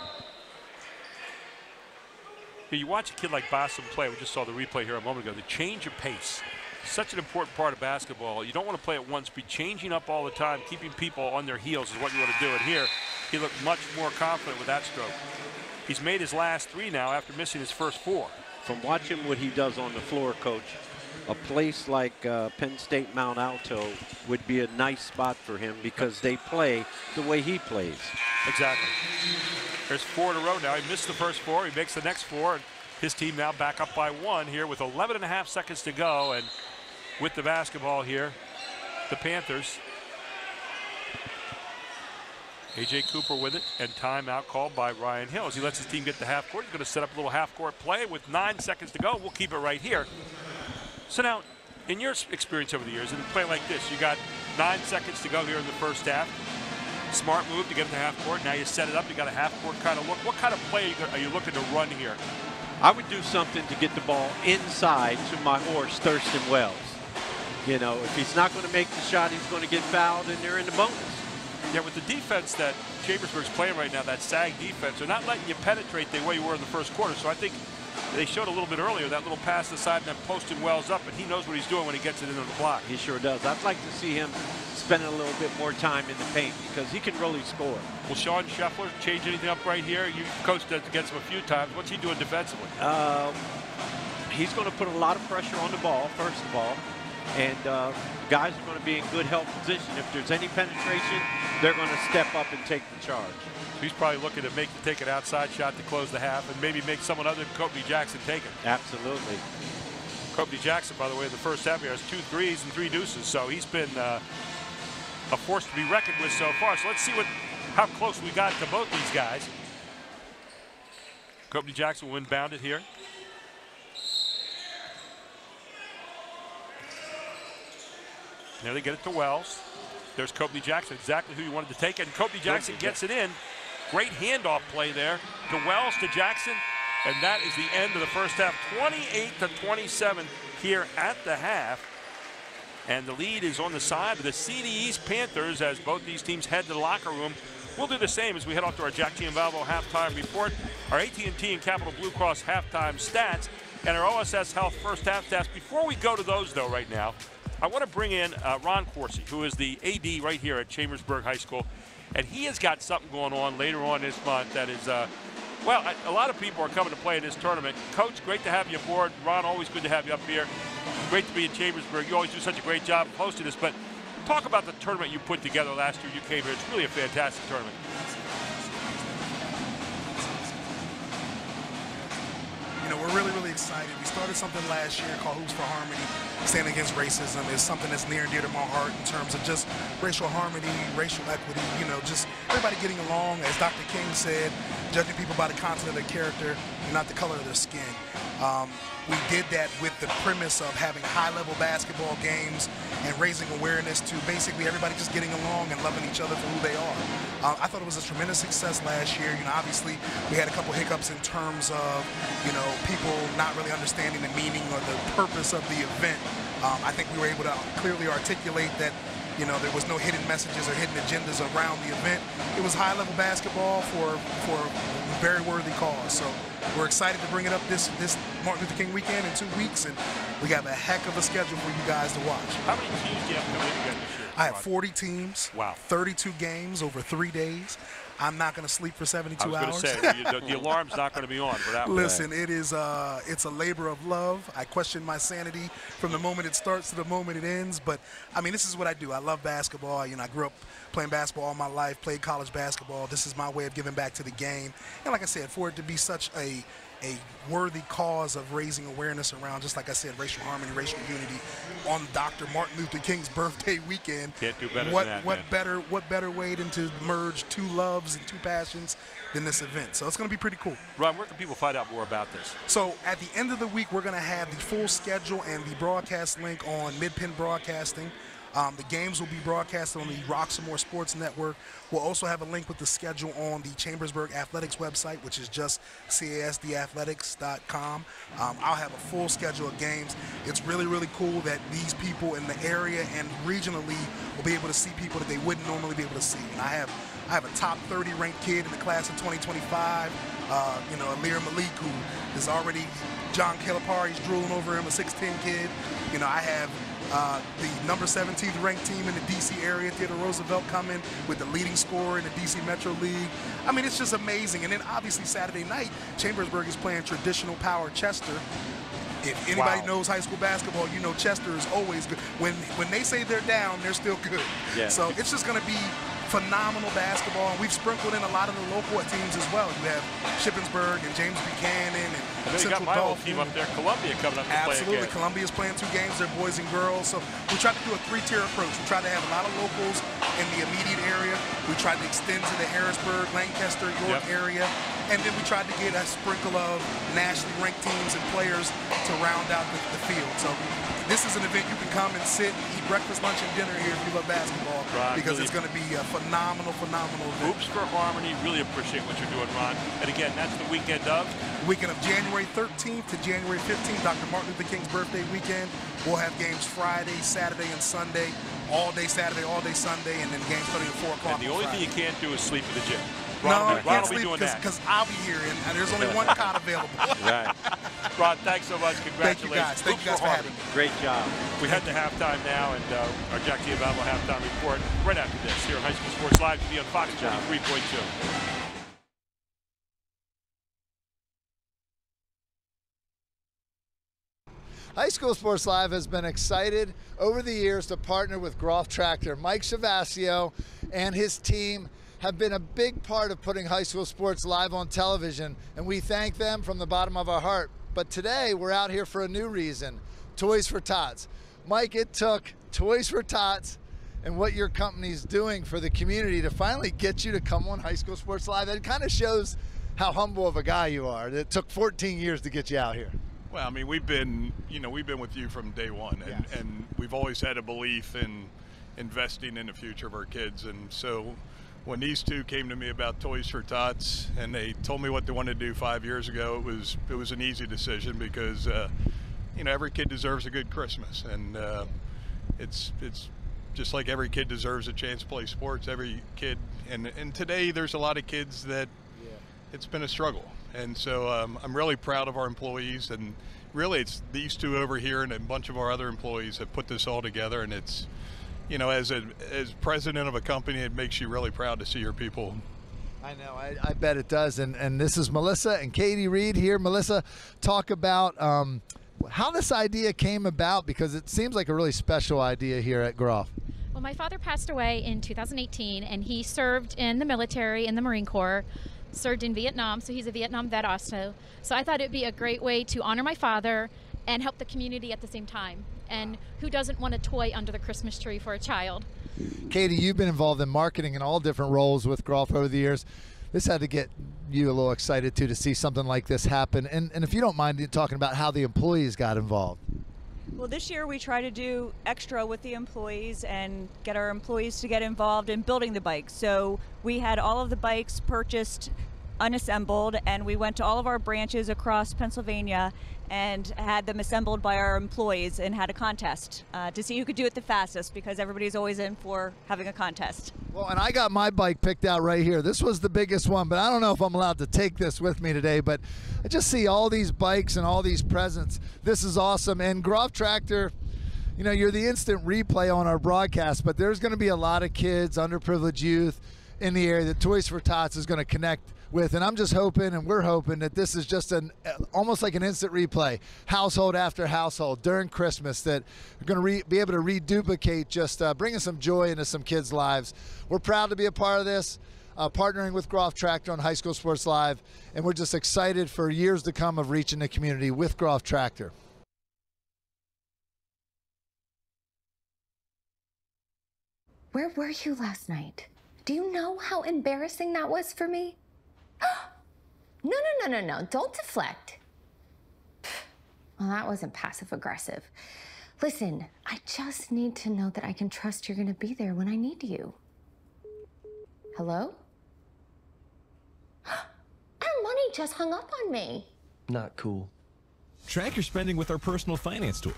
You watch a kid like Boston play. We just saw the replay here a moment ago. The change of pace. Such an important part of basketball. You don't want to play at one speed. Changing up all the time, keeping people on their heels is what you want to do. And here, he looked much more confident with that stroke. He's made his last three now after missing his first four. From watching what he does on the floor, Coach, a place like uh, Penn State Mont Alto would be a nice spot for him because they play the way he plays. Exactly. There's four in a row now. He missed the first four. He makes the next four. And his team now back up by one here with 11 and a half seconds to go. And with the basketball here, the Panthers. A.J. Cooper with it, and timeout called by Ryan Hill. As he lets his team get the half court, he's going to set up a little half court play with nine seconds to go. We'll keep it right here. So now, in your experience over the years, in a play like this, you got nine seconds to go here in the first half. Smart move to get to half court. Now you set it up. You got a half court kind of look. What kind of play are you, are you looking to run here? I would do something to get the ball inside to my horse, Thurston Wells. You know, if he's not going to make the shot, he's going to get fouled, and they're in the bonus. Yeah, with the defense that Chambersburg's playing right now, that sag defense, they're not letting you penetrate the way you were in the first quarter. So I think they showed a little bit earlier that little pass to the side and then posting Wells up, and he knows what he's doing when he gets it into the block. He sure does. I'd like to see him spending a little bit more time in the paint because he can really score. Will Sean Schreffler change anything up right here? You coached against him a few times. What's he doing defensively? Uh, he's going to put a lot of pressure on the ball, first of all. And uh, guys are going to be in good health position. If there's any penetration, they're going to step up and take the charge. He's probably looking to make take an outside shot to close the half and maybe make someone other than Copley Jackson take it. Absolutely. Copley Jackson, by the way, in the first half, he has two threes and three deuces, so he's been uh, a force to be reckoned with so far. So let's see what how close we got to both these guys. Copley Jackson will inbound it here. There they get it to Wells. There's Copley Jackson, exactly who you wanted to take it. And Copley Jackson gets it in. Great handoff play there to Wells to Jackson. And that is the end of the first half. 28 to 27 here at the half. And the lead is on the side of the CD East Panthers as both these teams head to the locker room. We'll do the same as we head off to our Jack Giambalvo halftime report, our AT&T and Capital Blue Cross halftime stats, and our OSS Health first half stats. Before we go to those, though, right now, I want to bring in uh, Ron Coursey, who is the AD right here at Chambersburg High School, and he has got something going on later on this month that is. Uh, well, a lot of people are coming to play in this tournament. Coach, great to have you aboard. Ron, always good to have you up here. Great to be in Chambersburg. You always do such a great job hosting this. But talk about the tournament you put together last year. You came here. It's really a fantastic tournament. You know, we're really, really excited. We started something last year called Hoops for Harmony, standing against racism. It's something that's near and dear to my heart in terms of just racial harmony, racial equity, you know, just everybody getting along. As Dr. King said, judging people by the content of their character, not the color of their skin. Um, we did that with the premise of having high-level basketball games and raising awareness to basically everybody just getting along and loving each other for who they are. Uh, I thought it was a tremendous success last year. You know, obviously we had a couple hiccups in terms of, you know, people not really understanding the meaning or the purpose of the event. Um, I think we were able to clearly articulate that you know, there was no hidden messages or hidden agendas around the event. It was high-level basketball for for a very worthy cause. So we're excited to bring it up this this Martin Luther King weekend in two weeks, and we have a heck of a schedule for you guys to watch. How many teams do you have coming in this year? I have 40 teams. Wow. 32 games over three days. I'm not going to sleep for 72 I was hours. say the, the, alarm's not going to be on for that. Listen, it is uh, it's a labor of love. I question my sanity from the moment it starts to the moment it ends. But I mean, this is what I do. I love basketball. You know, I grew up playing basketball all my life. Played college basketball. This is my way of giving back to the game. And like I said, for it to be such a a worthy cause of raising awareness around, just like I said, racial harmony, racial unity on Dr. Martin Luther King's birthday weekend. Can't do better what, than that, What man. better what better way than to merge two loves and two passions than this event? So it's going to be pretty cool. Ron, where can people find out more about this? So at the end of the week, we're going to have the full schedule and the broadcast link on Mid-Penn Broadcasting. Um, the games will be broadcasted on the Roxamore Sports Network. We'll also have a link with the schedule on the Chambersburg Athletics website, which is just casdathletics.com. Um, I'll have a full schedule of games. It's really, really cool that these people in the area and regionally will be able to see people that they wouldn't normally be able to see. And I have I have a top 30 ranked kid in the class of 2025. Uh, you know, Alir Malik, who is already John Calipari's drooling over him, a 6'10 kid. You know, I have uh, the number 17th ranked team in the DC area, Theodore Roosevelt, coming with the leading scorer in the DC Metro League. I mean, it's just amazing. And then obviously Saturday night, Chambersburg is playing traditional power Chester. If anybody Wow. knows high school basketball, you know Chester is always good. When when they say they're down, they're still good. Yeah. So it's just going to be phenomenal basketball, and we've sprinkled in a lot of the local teams as well. You have Shippensburg and James Buchanan and Know you got my old team up there, Columbia, coming up to play Absolutely. again. Columbia's playing two games. They're boys and girls. So we tried to do a three-tier approach. We tried to have a lot of locals in the immediate area. We tried to extend to the Harrisburg, Lancaster, York Yep. area. And then we tried to get a sprinkle of nationally ranked teams and players to round out the, the field. So this is an event you can come and sit, eat breakfast, lunch, and dinner here if you love basketball Right, because really. it's going to be a phenomenal, phenomenal event. Hoops for Harmony. Really appreciate what you're doing, Ron. And again, that's the weekend of. weekend of January 13th to January 15th, Dr. Martin Luther King's birthday weekend. We'll have games Friday, Saturday, and Sunday. All day Saturday, all day Sunday, and then games starting at 4 o'clock. And the on only Friday. thing you can't do is sleep in the gym. No, Ron, I will be- Ron can't will be sleep doing that. because I'll be here, and, and there's only one cot available. Right. Ron, thanks so much. Congratulations. Thank you Congratulations. guys. Thank you guys for having me. Great job. We head to halftime now, and uh, our Jack Giambalvo halftime report right after this here on High School Sports Live to be on Fox 23.2. High School Sports Live has been excited over the years to partner with Groff Tractor. Mike Savasio and his team have been a big part of putting high school sports live on television, and we thank them from the bottom of our heart. But today we're out here for a new reason Toys for Tots. Mike, it took Toys for Tots and what your company's doing for the community to finally get you to come on High School Sports Live. It kind of shows how humble of a guy you are. It took 14 years to get you out here. Well, I mean, we've been, you know, we've been with you from day one, and, and we've always had a belief in investing in the future of our kids. And so, when these two came to me about Toys for Tots, and they told me what they wanted to do five years ago, it was it was an easy decision because, uh, you know, every kid deserves a good Christmas, and uh, it's it's just like every kid deserves a chance to play sports. Every kid, and and today there's a lot of kids that it's been a struggle. And so um, I'm really proud of our employees and, really it's these two over here and a bunch of our other employees have put this all together, and it's, you know, as a as president of a company, it makes you really proud to see your people I know. I, I, bet it does. And and this is Melissa and Katie Reed here. Melissa, talk about um, how this idea came about because it seems like a really special idea here at Groff. Well, my father passed away in 2018, and he served in the military in the Marine Corps. Served in Vietnam, so he's a Vietnam vet also. So I thought it'd be a great way to honor my father and help the community at the same time. And who doesn't want a toy under the Christmas tree for a child? Katie, you've been involved in marketing in all different roles with Groff over the years. This had to get you a little excited too to see something like this happen. And, and if you don't mind talking about how the employees got involved. Well, this year we try to do extra with the employees and get our employees to get involved in building the bikes. So we had all of the bikes purchased unassembled and we went to all of our branches across Pennsylvania and had them assembled by our employees and had a contest uh, to see who could do it the fastest because everybody's always in for having a contest. Well, and I got my bike picked out right here. This was the biggest one, but I don't know if I'm allowed to take this with me today. But I just see all these bikes and all these presents. This is awesome. And Groff Tractor, you know, you're the instant replay on our broadcast, but there's going to be a lot of kids, underprivileged youth in the area that Toys for Tots is going to connect with. And I'm just hoping, and we're hoping that this is just an almost like an instant replay, household after household during Christmas that we're going to re- be able to reduplicate, just uh, bringing some joy into some kids' lives. We're proud to be a part of this. Uh, partnering with Groff Tractor on High School Sports Live, and we're just excited for years to come of reaching the community with Groff Tractor. Where were you last night? Do you know how embarrassing that was for me? no, no, no, no, no. Don't deflect. Well, that wasn't passive aggressive. Listen, I just need to know that I can trust you're going to be there when I need you. Hello? Our money just hung up on me. Not cool. Track your spending with our personal finance tool.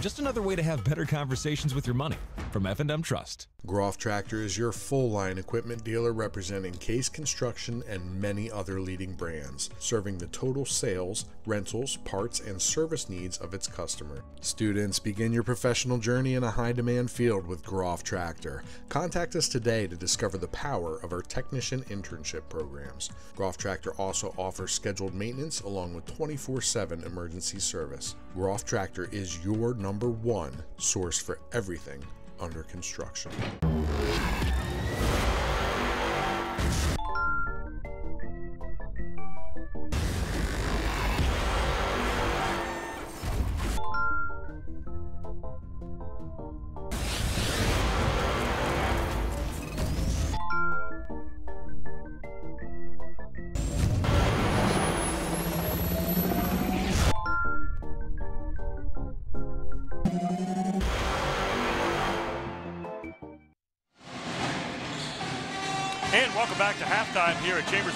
Just another way to have better conversations with your money from F&M Trust. Groff Tractor is your full-line equipment dealer representing Case Construction and many other leading brands, serving the total sales, rentals, parts, and service needs of its customer. Students, begin your professional journey in a high-demand field with Groff Tractor. Contact us today to discover the power of our technician internship programs. Groff Tractor also offers scheduled maintenance along with 24-7 emergency service. Groff Tractor is your number one source for everything under construction.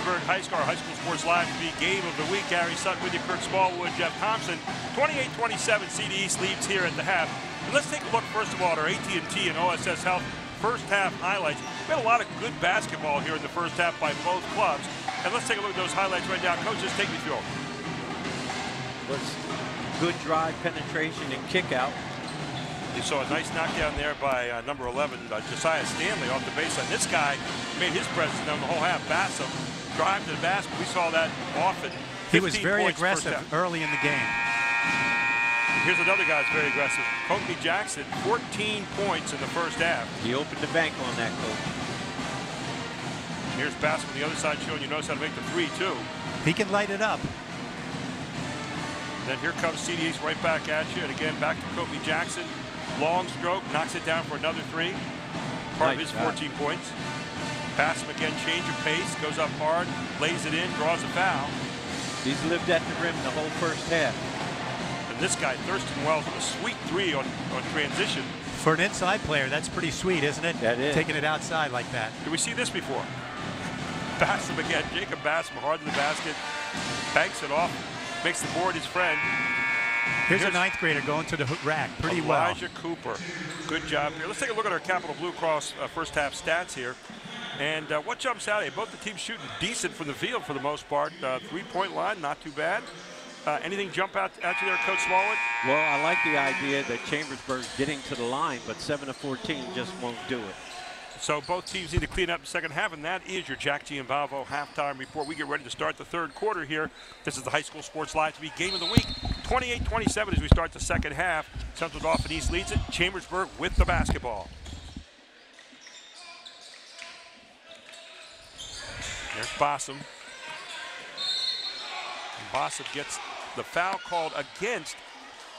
Chambersburg High School, High School Sports Live TV game of the week. Gary Sutton with you, Kirk Smallwood, Jeff Thompson. 28-27 CD East leads here at the half. And let's take a look first of all at our AT&T and OSS Health first half highlights. We had a lot of good basketball here in the first half by both clubs. And let's take a look at those highlights right now. Coaches, take me through them. Let's good drive, penetration, and kick out. You saw a nice knockdown there by uh, number 11, uh, Josiah Stanley off the baseline. This guy made his presence known the whole half. Bassam drive to the basket. We saw that often. He was very aggressive early in the game. Here's another guy that's very aggressive. Kobe Jackson, 14 points in the first half. He opened the bank on that, coach. Here's Bassam on the other side showing you notice how to make the three, too. He can light it up. Then here comes CDs right back at you. And again, back to Kobe Jackson. Long stroke, knocks it down for another three. Part nice of his 14 job. points. Bassam again, change of pace, goes up hard, lays it in, draws a foul. He's lived at the rim the whole first half. And this guy, Thurston Wells, with a sweet three on, on transition. For an inside player, that's pretty sweet, isn't it? That is. Taking it outside like that. Did we see this before? Bassam again, Jacob Bassam hard in the basket, banks it off, makes the board his friend. Here's, Here's a ninth grader going to the rack pretty Elijah well. Elijah Cooper. Good job here. Let's take a look at our Capital Blue Cross uh, first half stats here. And uh, what jumps out at you? Both the teams shooting decent from the field for the most part. Uh, Three-point line, not too bad. Uh, anything jump out at you there, Coach Smallwood? Well, I like the idea that Chambersburg's getting to the line, but 7 to 14 just won't do it. So both teams need to clean up the second half, and that is your Jack Giambalvo halftime report. We get ready to start the third quarter here. This is the High School Sports Live TV Game of the Week. 28-27 as we start the second half. Central Dauphin East leads it. Chambersburg with the basketball. There's Bossum. Bossum gets the foul called against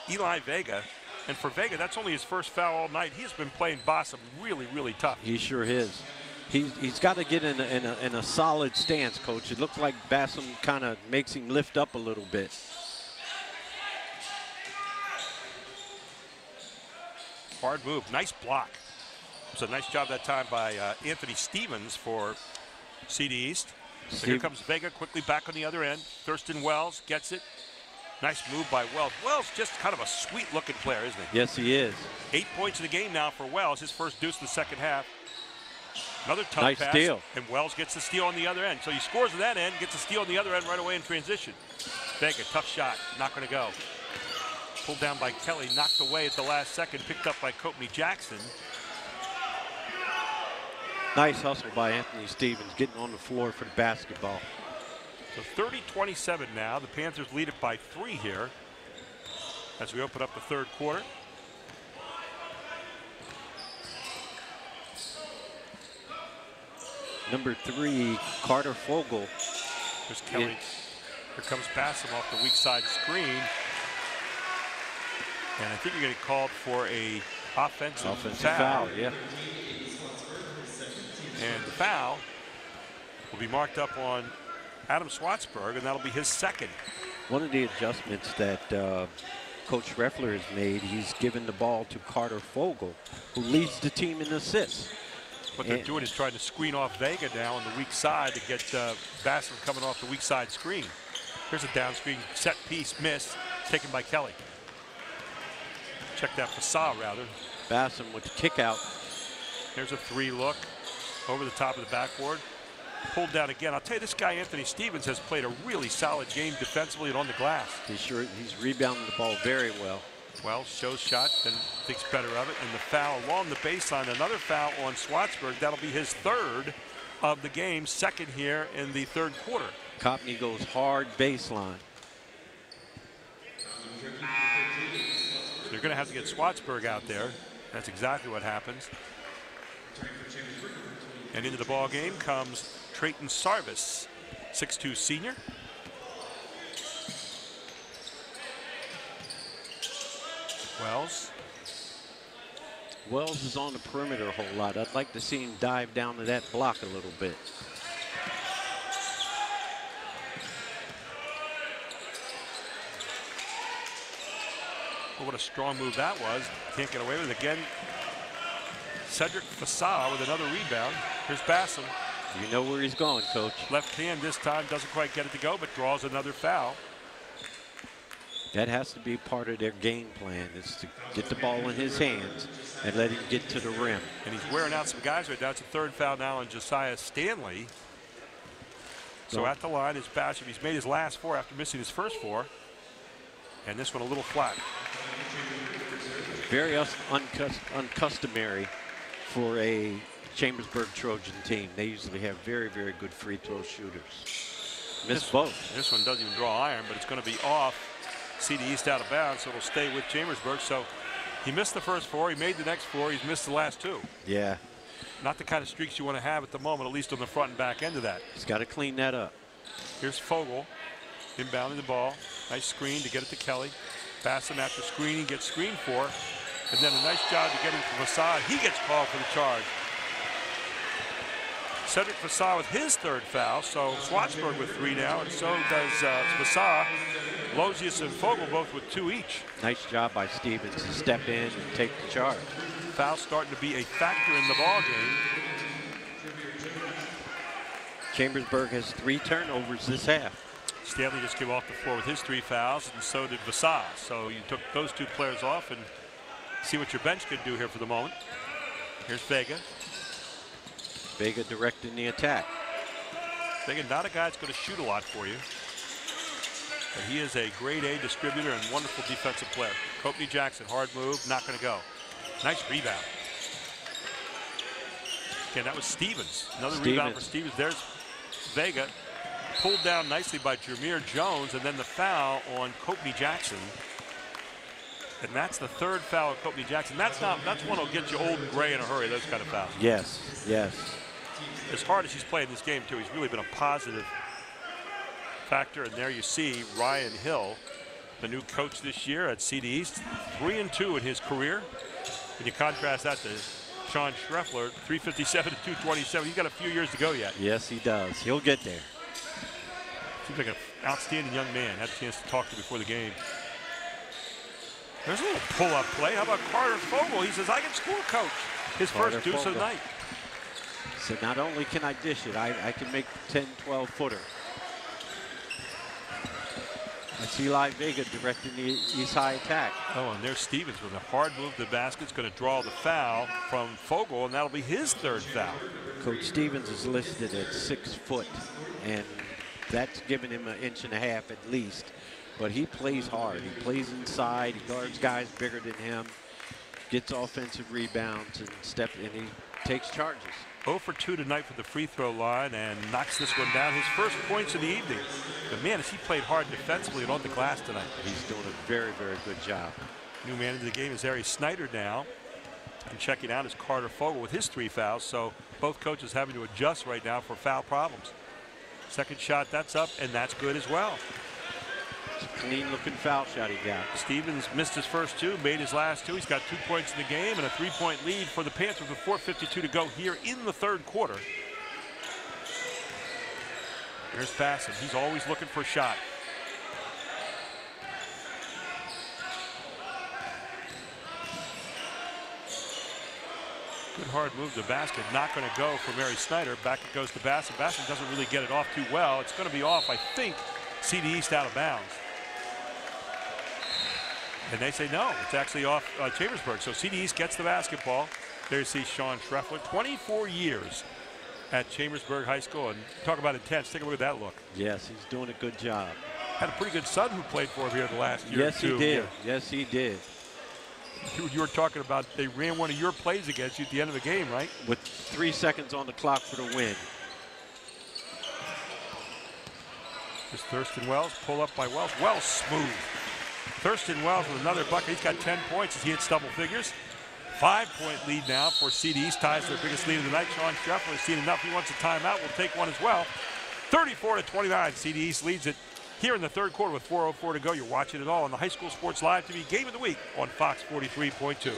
Eli Vega. And for Vega, that's only his first foul all night. He's been playing Bossum really, really tough. He sure is. He's, he's got to get in a, in, a, in a solid stance, Coach. It looks like Bassam kind of makes him lift up a little bit. Hard move. Nice block. It's a nice job that time by uh, Anthony Stevens for CD East. So here comes Vega quickly back on the other end. Thurston Wells gets it. Nice move by Wells. Wells just kind of a sweet looking player, isn't he? Yes, he is. Eight points in the game now for Wells. His first deuce in the second half. Another tough nice pass. steal. And Wells gets the steal on the other end. So he scores at that end, gets a steal on the other end right away in transition. Vega, tough shot. Not going to go. Pulled down by Kelly, knocked away at the last second, picked up by Copley Jackson. Nice hustle by Anthony Stevens, getting on the floor for the basketball. So 30-27 now. The Panthers lead it by three here as we open up the third quarter. Number three, Carter Fogel. There's Kelly. Here comes Bassam off the weak side screen. And I think you're getting called for a offensive, offensive foul. foul. Yeah. And the foul will be marked up on Adam Swatsburg, and that'll be his second. One of the adjustments that uh, Coach Schreffler has made, he's given the ball to Carter Fogel, who leads the team in assists. What they're And- doing is trying to screen off Vega now on the weak side to get uh, Bassam coming off the weak side screen. Here's a down screen set piece miss taken by Kelly. Check that Vassal rather. Bassam with the kick out. Here's a three look over the top of the backboard. Pulled down again. I'll tell you, this guy, Anthony Stevens, has played a really solid game defensively and on the glass. He's sure he's rebounding the ball very well. Well, shows shot, then thinks better of it. And the foul along the baseline, another foul on Swatsburg. That'll be his third of the game, second here in the third quarter. Copley goes hard baseline. So they're going to have to get Swatsburg out there. That's exactly what happens. And into the ball game comes Trayton Sarvis, 6'2 senior. Wells. Wells is on the perimeter a whole lot. I'd like to see him dive down to that block a little bit. Well, what a strong move that was. Can't get away with it again. Cedric Vassal with another rebound. Here's Bassam. You know where he's going, coach. Left hand this time doesn't quite get it to go, but draws another foul. That has to be part of their game plan is to get the ball in his hands and let him get to the rim. And he's wearing out some guys right now. It's a third foul now on Josiah Stanley. So at the line is Basham. He's made his last four after missing his first four. And this one a little flat. Very uncus- uncustomary for a Chambersburg Trojan team. They usually have very, very good free throw shooters. Missed This- both. This one doesn't even draw iron, but it's going to be off CD East out of bounds, so it'll stay with Chambersburg. So he missed the first four. He made the next four. He's missed the last two. Yeah, Not the kind of streaks you want to have at the moment, at least on the front and back end of that. he's got to clean that up. Here's Fogel inbounding the ball. Nice screen to get it to Kelly. Bassam after screening gets screened for. And then a nice job to get him to Vassal. He gets called for the charge. Cedric Vassal with his third foul. So Swatsburg with three now. And so does uh, Vassal. Losius and Fogel both with two each. Nice job by Stevens to step in and take the charge. Foul starting to be a factor in the ball game. Chambersburg has three turnovers this half. Stanley just came off the floor with his three fouls, and so did Vasas. So you took those two players off and see what your bench could do here for the moment. Here's Vega. Vega directing the attack. Vega, not a guy that's going to shoot a lot for you. But he is a grade A distributor and wonderful defensive player. Copley Jackson, hard move, not going to go. Nice rebound. Again, that was Stevens. Another Stevens. rebound for Stevens. There's Vega. Pulled down nicely by Jameer Jones, and then the foul on Copley Jackson. And that's the third foul of Copley Jackson. That's not that's one that'll get you old and gray in a hurry, those kind of fouls. Yes, yes. As hard as he's played this game, too, he's really been a positive factor. And there you see Ryan Hill, the new coach this year at CD East, three and two in his career. When you contrast that to Sean Schreffler, 357 to 227. He's got a few years to go yet. Yes, he does. He'll get there. Seems like an outstanding young man. Had a chance to talk to before the game. There's a little pull-up play. How about Carter Fogel? He says, I can score, coach. His Carter first deuce Fogel. of the night. So not only can I dish it, I, I can make 10, 12 footer. That's Eli Vega directing the East High attack. Oh, and there's Stevens with a hard move to the basket. It's going to draw the foul from Fogel, and that'll be his third foul. Coach Stevens is listed at six foot, and that's giving him an inch and a half at least. But he plays hard. He plays inside. He guards guys bigger than him. Gets offensive rebounds and step and he takes charges. 0 for 2 tonight for the free throw line and knocks this one down. His first points of the evening. But man, has he played hard defensively and on the glass tonight. He's doing a very, very good job. New man of the game is Ari Snyder now. And checking out is Carter Fogel with his three fouls. So both coaches having to adjust right now for foul problems. Second shot, that's up, and that's good as well. Clean looking foul shot he got. Stevens missed his first two, made his last two. He's got two points in the game and a three point lead for the Panthers with 4.52 to go here in the third quarter. Here's Bassam. He's always looking for a shot. Good hard move to basket. Not going to go for Mary Snyder. Back it goes to Bassam. Bassam doesn't really get it off too well. It's going to be off, I think, CD East out of bounds. And they say no, it's actually off uh, Chambersburg. So CD East gets the basketball. There you see Sean Schreffler, 24 years at Chambersburg High School. And talk about intense. Take a look at that look. Yes, he's doing a good job. Had a pretty good son who played for him here the last year. Yes, he did. Yes, he did. You, you were talking about they ran one of your plays against you at the end of the game, right? With three seconds on the clock for the win. Just Thurston Wells, pull up by Wells. Wells smooth. Thurston Wells with another bucket. He's got 10 points as he hits double figures. Five-point lead now for CD East. Ties their biggest lead of the night. Sean Schreffler has seen enough. He wants a timeout. We'll take one as well. 34 to 29. CD East leads it here in the third quarter with 4.04 to go. You're watching it all on the High School Sports Live TV Game of the Week on Fox 43.2.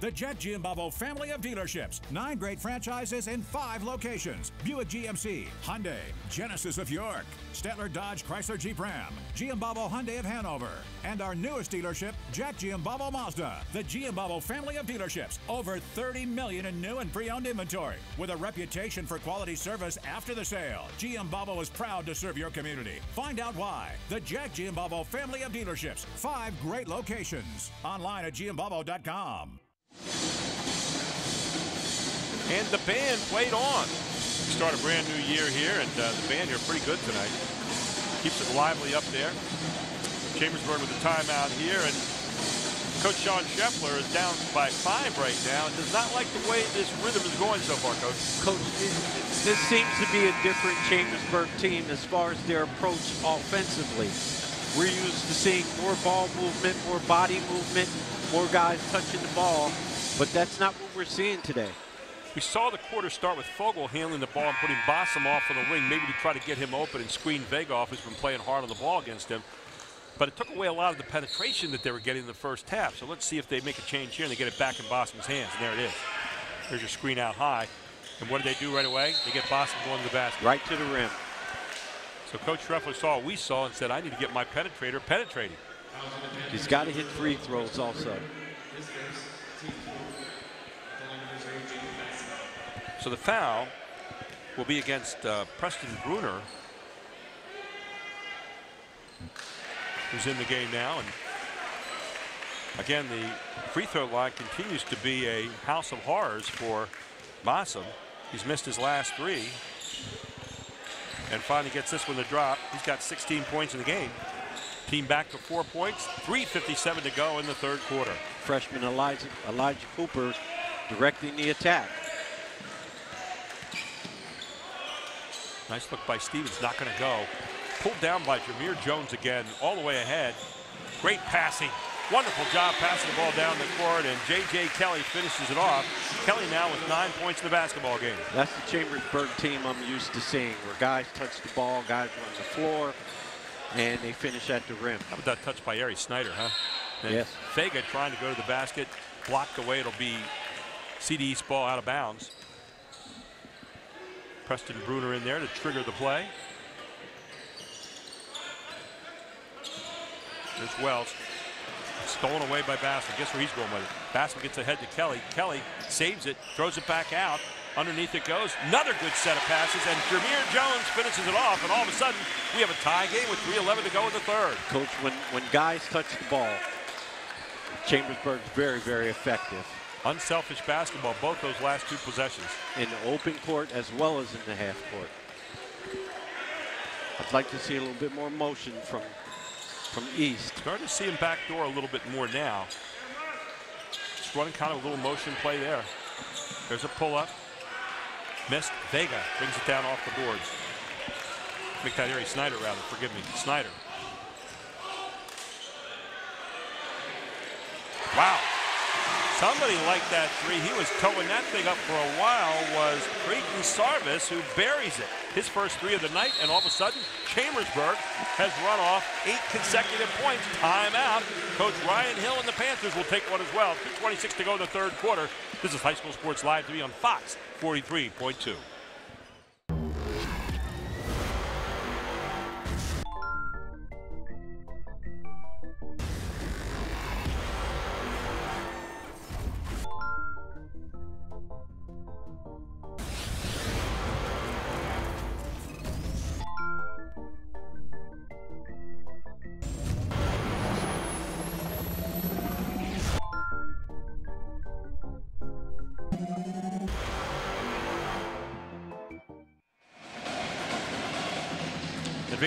The Jack Giambalvo family of dealerships. Nine great franchises in five locations. Buick GMC, Hyundai, Genesis of York, Stetler Dodge Chrysler Jeep Ram, Giambalvo Hyundai of Hanover, and our newest dealership, Jack Giambalvo Mazda. The Giambalvo family of dealerships. Over 30 million in new and pre-owned inventory. With a reputation for quality service after the sale. Giambalvo is proud to serve your community. Find out why. The Jack Giambalvo family of dealerships. Five great locations. Online at giambalvo.com. And the band played on. Start a brand new year here, and uh, the band here pretty good tonight. Keeps it lively up there. Chambersburg with a timeout here, and Coach Sean Schreffler is down by five right now does not like the way this rhythm is going so far, Coach. Coach, this seems to be a different Chambersburg team as far as their approach offensively. We're used to seeing more ball movement, more body movement, more guys touching the ball, but that's not what we're seeing today. We saw the quarter start with Fogel handling the ball and putting Bossum off on the wing, maybe to try to get him open and screen Vega off, who's been playing hard on the ball against him. But it took away a lot of the penetration that they were getting in the first half. So let's see if they make a change here and they get it back in Bossum's hands. And there it is. There's your screen out high. And what did they do right away? They get Bossum going to the basket. Right to the rim. So Coach Schreffler saw what we saw and said, I need to get my penetrator penetrating. He's got to hit free throws also. So the foul will be against uh, Preston Bruner, who's in the game now. And again, the free throw line continues to be a house of horrors for Bossum. He's missed his last three. and finally gets this one to drop. He's got 16 points in the game. Team back to four points, 3.57 to go in the third quarter. Freshman Elijah, Elijah Cooper directing the attack. Nice look by Stevens, not going to go. Pulled down by Jameer Jones again, all the way ahead. Great passing. Wonderful job passing the ball down the court, and J.J. Kelly finishes it off. Kelly now with nine points in the basketball game. That's the Chambersburg team I'm used to seeing, where guys touch the ball, guys run the floor, and they finish at the rim. How about that touch by Ari Snyder, huh? And yes. Vega trying to go to the basket, blocked away. It'll be CD East ball out of bounds. Preston Bruner in there to trigger the play. There's Wells. Stolen away by Bassam. Guess where he's going with it. Bassam gets ahead to Kelly. Kelly saves it, throws it back out. Underneath it goes. Another good set of passes, and Jameer Jones finishes it off, and all of a sudden, we have a tie game with 3.11 to go in the third. Coach, when, when guys touch the ball, Chambersburg's very, very effective. Unselfish basketball, both those last two possessions. In the open court as well as in the half court. I'd like to see a little bit more motion from from East. Starting to see him backdoor a little bit more now. Just running kind of a little motion play there. There's a pull-up. Missed. Vega brings it down off the boards. Ari Snyder rather, forgive me. Snyder. Wow. Somebody like that three. He was towing that thing up for a while was Creighton Sarvis who buries it. His first three of the night and all of a sudden Chambersburg has run off eight consecutive points. Timeout. Coach Ryan Hill and the Panthers will take one as well. 2.26 to go in the third quarter. This is High School Sports Live to be on Fox 43.2.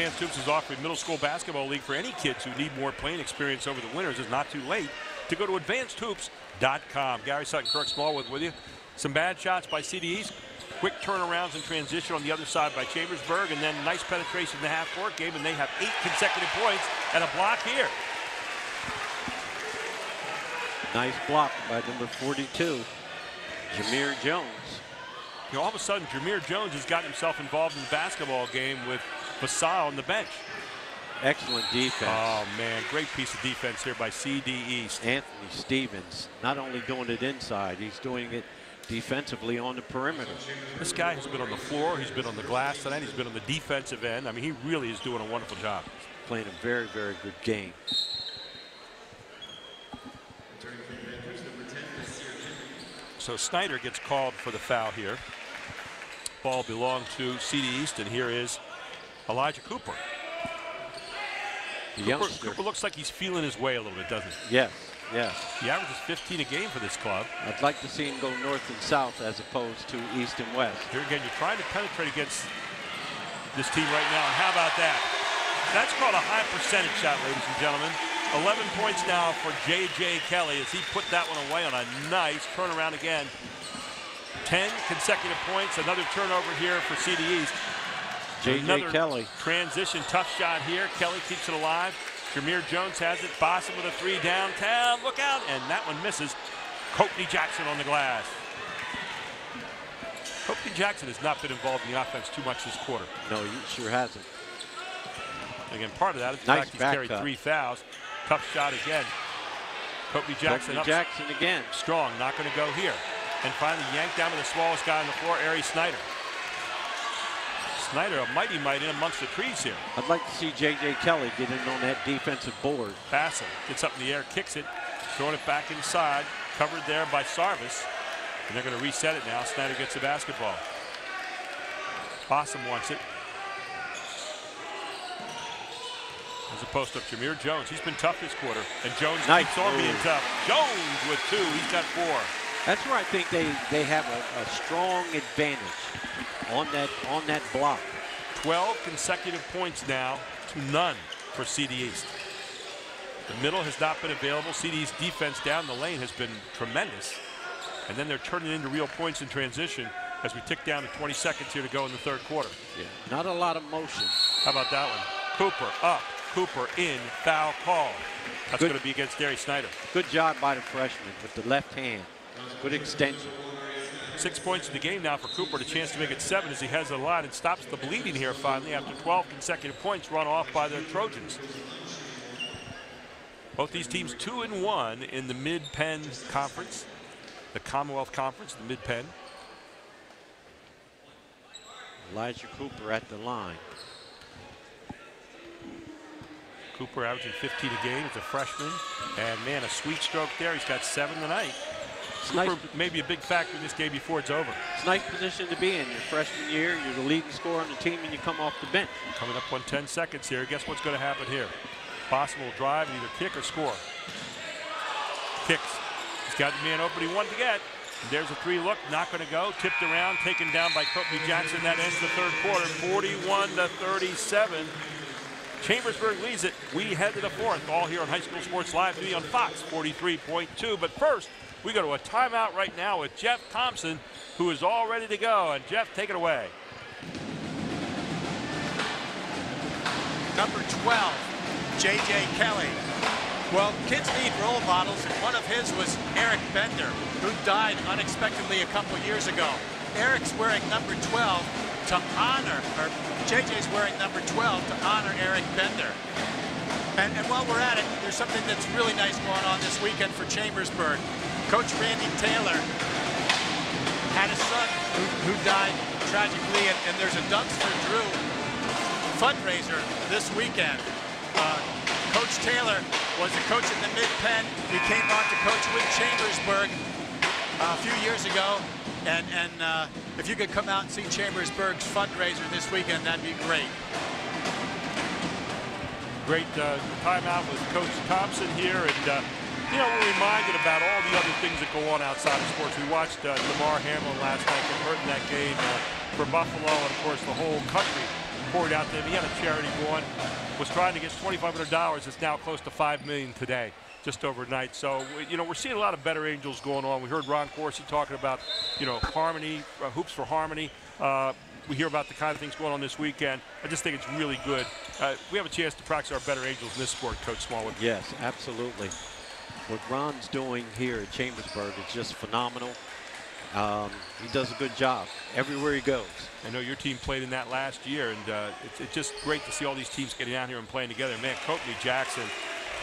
Advanced Hoops is offering middle school basketball league for any kids who need more playing experience over the winters. It's not too late to go to advancedhoops.com. Gary Sutton, Kirk Smallwood with you. Some bad shots by CD East. Quick turnarounds and transition on the other side by Chambersburg, and then nice penetration in the half-court game, and they have eight consecutive points and a block here. Nice block by number 42, Jameer Jones. You know, all of a sudden, Jameer Jones has gotten himself involved in the basketball game with Basal on the bench. Excellent defense. Oh, man, great piece of defense here by CD East. Anthony Stevens, not only doing it inside, he's doing it defensively on the perimeter. This guy has been on the floor, he's been on the glass tonight, he's been on the defensive end. I mean, he really is doing a wonderful job. Playing a very, very good game. So Snyder gets called for the foul here. Ball belonged to CD East, and here is Elijah Cooper. Cooper, Cooper, looks like he's feeling his way a little bit, doesn't he? Yes, yes. He averages 15 a game for this club. I'd like to see him go north and south as opposed to east and west. Here again, you're trying to penetrate against this team right now. And how about that? That's called a high percentage shot, ladies and gentlemen. 11 points now for J.J. Kelly as he put that one away on a nice turnaround again. 10 consecutive points. Another turnover here for CD East. J.J. Kelly. Transition, tough shot here. Kelly keeps it alive. Jameer Jones has it. Boston with a three downtown. Look out. And that one misses. Copley Jackson on the glass. Copley Jackson has not been involved in the offense too much this quarter. No, he sure hasn't. Again, part of that is the nice fact he's carried three fouls. Tough shot again. Copley Jackson Jackson again. strong, not going to go here. And finally yanked down to the smallest guy on the floor, Ari Snyder. Snyder, a mighty might in amongst the trees here. I'd like to see J.J. Kelly get in on that defensive board. Bassett gets up in the air, kicks it, throwing it back inside, covered there by Sarvis. And they're going to reset it now. Snyder gets the basketball. Possum wants it. As a post up, Jameer Jones. He's been tough this quarter. And Jones Nice keeps on being tough. Jones with two. He's got four. That's where I think they, they have a, a strong advantage on that on that block. 12 consecutive points now to none for CD East. The middle has not been available. CD's defense down the lane has been tremendous. And then they're turning into real points in transition as we tick down to 20 seconds here to go in the third quarter. Yeah, not a lot of motion. How about that one? Cooper up, Cooper in, foul call. That's going to be against Darius Snyder. Good job by the freshman with the left hand. Good extension. Six points in the game now for Cooper. A chance to make it seven as he has a line and stops the bleeding here finally after 12 consecutive points run off by the Trojans. Both these teams two and one in the Mid-Penn Conference, the Commonwealth Conference, the Mid-Penn. Elijah Cooper at the line. Cooper averaging 15 a game as a freshman. And man, a sweet stroke there. He's got seven tonight. Nice. maybe a big factor in this game before it's over. It's a nice position to be in. Your freshman year, you're the leading scorer on the team, and you come off the bench. Coming up on 10 seconds here. Guess what's going to happen here? Possible drive and either kick or score. Kicks. He's got the man open he wanted to get. There's a three look, not going to go. Tipped around, taken down by Copley Jackson. That ends the third quarter, 41 to 37. Chambersburg leads it. We head to the fourth, all here on High School Sports Live TV on Fox 43.2. But first, we go to a timeout right now with Jeff Thompson, who is all ready to go. And Jeff, take it away. Number 12, J.J. Kelly. Well, kids need role models, and one of his was Eric Bender, who died unexpectedly a couple years ago. Eric's wearing number 12 to honor, or JJ's wearing number 12 to honor Eric Bender. And, and, while we're at it, there's something that's really nice going on this weekend for Chambersburg. Coach Randy Taylor had a son who, who died tragically, and, and, there's a Dumpster Drew fundraiser this weekend. Uh, coach Taylor was a coach in the Mid-Penn. He came on to coach with Chambersburg uh, a few years ago, and, and uh, if you could come out and see Chambersburg's fundraiser this weekend, that'd be great. Great uh, timeout with Coach Thompson here. And, uh, you know, we're reminded about all the other things that go on outside of sports. We watched uh, Damar Hamlin last night in that game uh, for Buffalo. And, of course, the whole country poured out him. He had a charity going, was trying to get $2,500. It's now close to 5 million today just overnight. So, you know, we're seeing a lot of better angels going on. We heard Ron Corsi talking about, you know, harmony, uh, hoops for harmony. Uh, we hear about the kind of things going on this weekend. I just think it's really good. Uh, we have a chance to practice our better angels in this sport, Coach Smallwood. Yes, absolutely. What Ron's doing here at Chambersburg is just phenomenal. Um, he does a good job everywhere he goes. I know your team played in that last year, and uh, it's, it's, just great to see all these teams getting out here and playing together. Man, Copley Jackson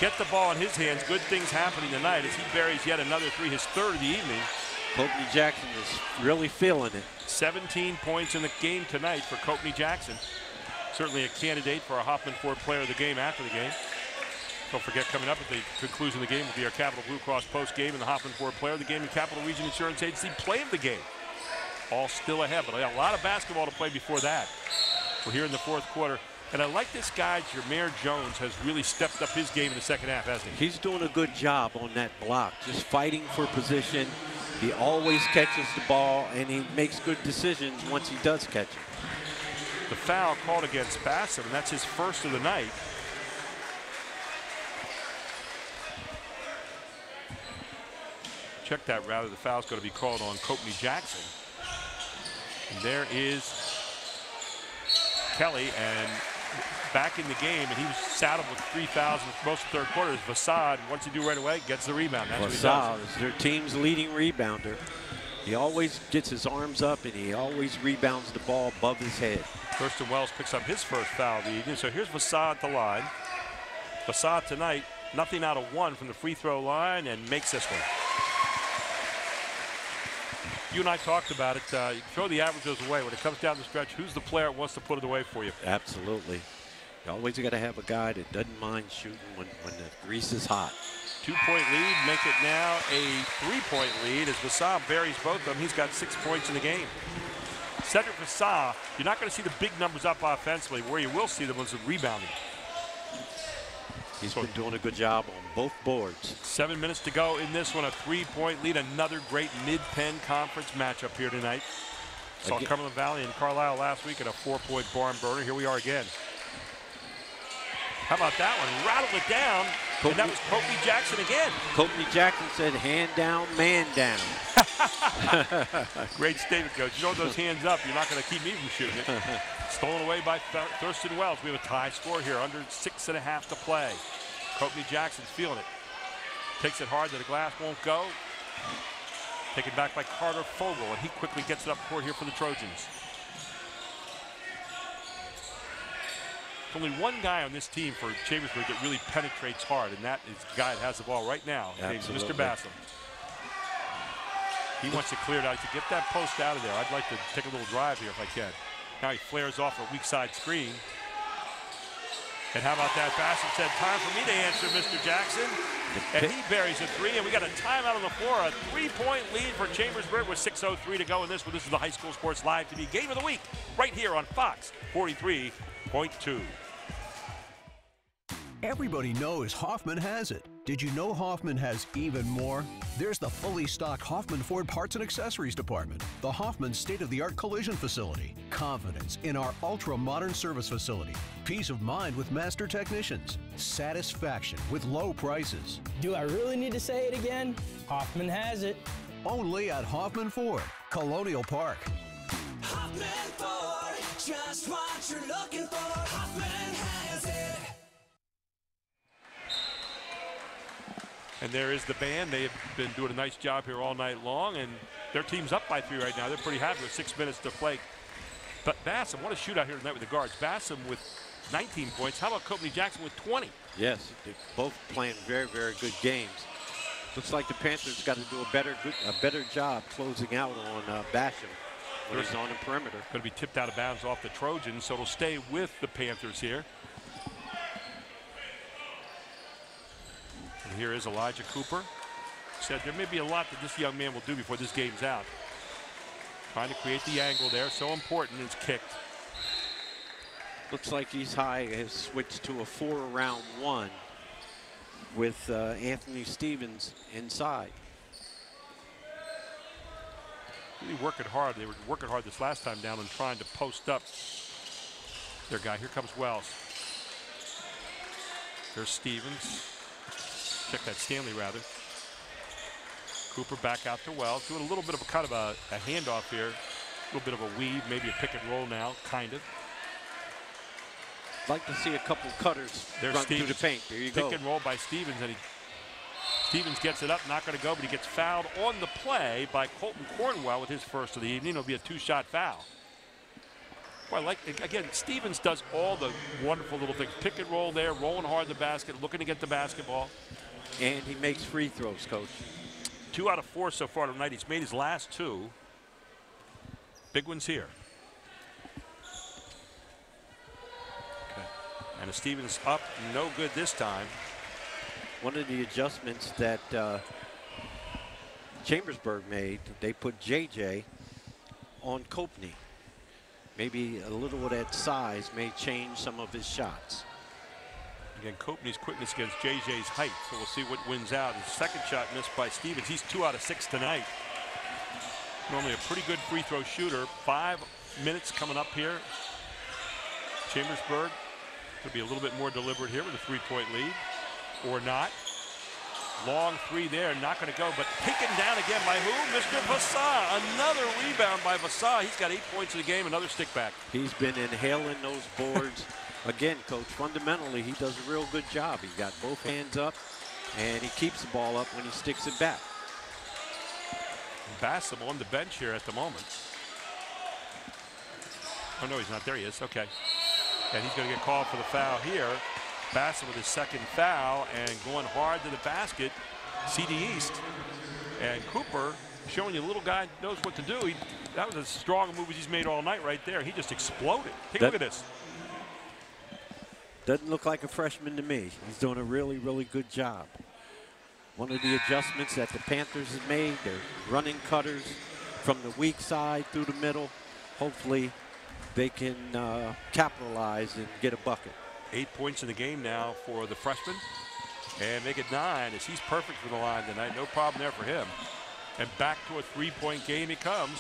get the ball in his hands. Good things happening tonight as he buries yet another three, his third of the evening. Copley Jackson is really feeling it. 17 points in the game tonight for Copley Jackson. Certainly a candidate for a Hoffman Ford player of the game after the game. Don't forget, coming up at the conclusion of the game will be our Capital Blue Cross post game and the Hoffman Ford player of the game and Capital Region Insurance Agency play of the game. All still ahead, but a lot of basketball to play before that. We're here in the fourth quarter. And I like this guy, Jameer Jones, has really stepped up his game in the second half, hasn't he? He's doing a good job on that block, just fighting for position. He always catches the ball, and he makes good decisions once he does catch it. The foul called against Bassett, and that's his first of the night. Check that rather. The foul's going to be called on Copley Jackson. And there is Kelly, and back in the game, and he was saddled with 3,000 most of the third quarter. Is Vassal, once he do right away, gets the rebound. That's Vassal is their team's leading rebounder. He always gets his arms up, and he always rebounds the ball above his head. Thurston Wells picks up his first foul of the evening. So here's Vassal at the line. Vassal tonight, nothing out of one from the free throw line, and makes this one. You and I talked about it. Uh, you throw the averages away. When it comes down the stretch, who's the player that wants to put it away for you? Absolutely. You always got to have a guy that doesn't mind shooting when, when the grease is hot. Two-point lead, make it now a three-point lead as Vassal buries both of them. He's got six points in the game. Cedric Vassal, you're not going to see the big numbers up offensively. Where you will see them is the rebounding. He's so, been doing a good job on both boards. Seven minutes to go in this one. A three-point lead. Another great mid-Penn conference matchup here tonight. Saw Again- Cumberland Valley and Carlisle last week in a four-point barn burner. Here we are again. How about that one? Rattled it down, and that was Copley Jackson again. Copley Jackson said, hand down, man down. Great statement, coach. You don't those hands up, you're not going to keep me from shooting it. Stolen away by Thur- Thurston Wells. We have a tie score here, under six and a half to play. Copley Jackson's feeling it. Takes it hard to the glass, won't go. Taken back by Carter Fogel, and he quickly gets it up court here for the Trojans. There's only one guy on this team for Chambersburg that really penetrates hard, and that is the guy that has the ball right now. Mr. Bassam. He wants to clear it out. To get that post out of there, I'd like to take a little drive here if I can. Now he flares off a weak side screen. And how about that? Bassam said, time for me to answer, Mr. Jackson. And he buries a three, and we got a timeout on the floor. A three-point lead for Chambersburg with 6.03 to go in this one. This is the High School Sports Live TV Game of the Week right here on Fox 43.2. Everybody knows Hoffman has it. Did you know Hoffman has even more? There's the fully stocked Hoffman Ford Parts and Accessories Department, the Hoffman state of the art collision facility, confidence in our ultra modern service facility, peace of mind with master technicians, satisfaction with low prices. Do I really need to say it again? Hoffman has it. Only at Hoffman Ford, Colonial Park. Hoffman Ford, just what you're looking for. Hoffman has it. And there is the band. They have been doing a nice job here all night long, and their team's up by three right now. They're pretty happy with six minutes to play. But Bassam, what a shootout here tonight with the guards. Bassam with 19 points. How about Copley Jackson with 20? Yes, they're both playing very, very good games. Looks like the Panthers got to do a better, good, a better job closing out on uh, Basham when he's on the perimeter. Going to be tipped out of bounds off the Trojans, so it'll stay with the Panthers here. And here is Elijah Cooper. Said there may be a lot that this young man will do before this game's out. Trying to create the angle there, so important. It's kicked. Looks like he's High has switched to a four round one with uh, Anthony Stevens inside. Really working hard. They were working hard this last time down and trying to post up their guy. Here comes Wells. There's Stevens. Check that Stanley rather. Cooper back out to Wells, doing a little bit of a kind of a, a handoff here. A little bit of a weave, maybe a pick and roll now, kind of. Like to see a couple cutters There's run through Stevens. the paint. There you pick go. and roll by Stevens, and he Stevens gets it up, not going to go, but he gets fouled on the play by Colton Cornwell with his first of the evening. It'll be a two-shot foul. Well, like again, Stevens does all the wonderful little things. Pick and roll there, rolling hard the basket, looking to get the basketball. And he makes free throws, coach. Two out of four so far tonight. He's made his last two. Big ones here. And the Stevens up, no good this time. One of the adjustments that uh, Chambersburg made, they put JJ on Copley. Maybe a little of that size may change some of his shots. Again, Copley's quickness against JJ's height, so we'll see what wins out. His second shot missed by Stevens. He's two out of six tonight. Normally a pretty good free throw shooter. Five minutes coming up here. Chambersburg could be a little bit more deliberate here with a three-point lead, or not. Long three there, not going to go, but taken down again by who? Mr. Vassal. Another rebound by Vassal. He's got eight points in the game, another stick back. He's been inhaling those boards. Again, coach, fundamentally, he does a real good job. He's got both hands up, and he keeps the ball up when he sticks it back. Bassam on the bench here at the moment. Oh, no, he's not. There he is. Okay. And he's going to get called for the foul here. Bassam with his second foul and going hard to the basket. CD East. And Cooper showing you a little guy knows what to do. He, that was as strong a move as he's made all night right there. He just exploded. Take a look at this. Doesn't look like a freshman to me. He's doing a really, really good job. One of the adjustments that the Panthers have made, they're running cutters from the weak side through the middle. Hopefully they can uh, capitalize and get a bucket. Eight points in the game now for the freshman. And make it nine as he's perfect for the line tonight. No problem there for him. And back to a three-point game he comes.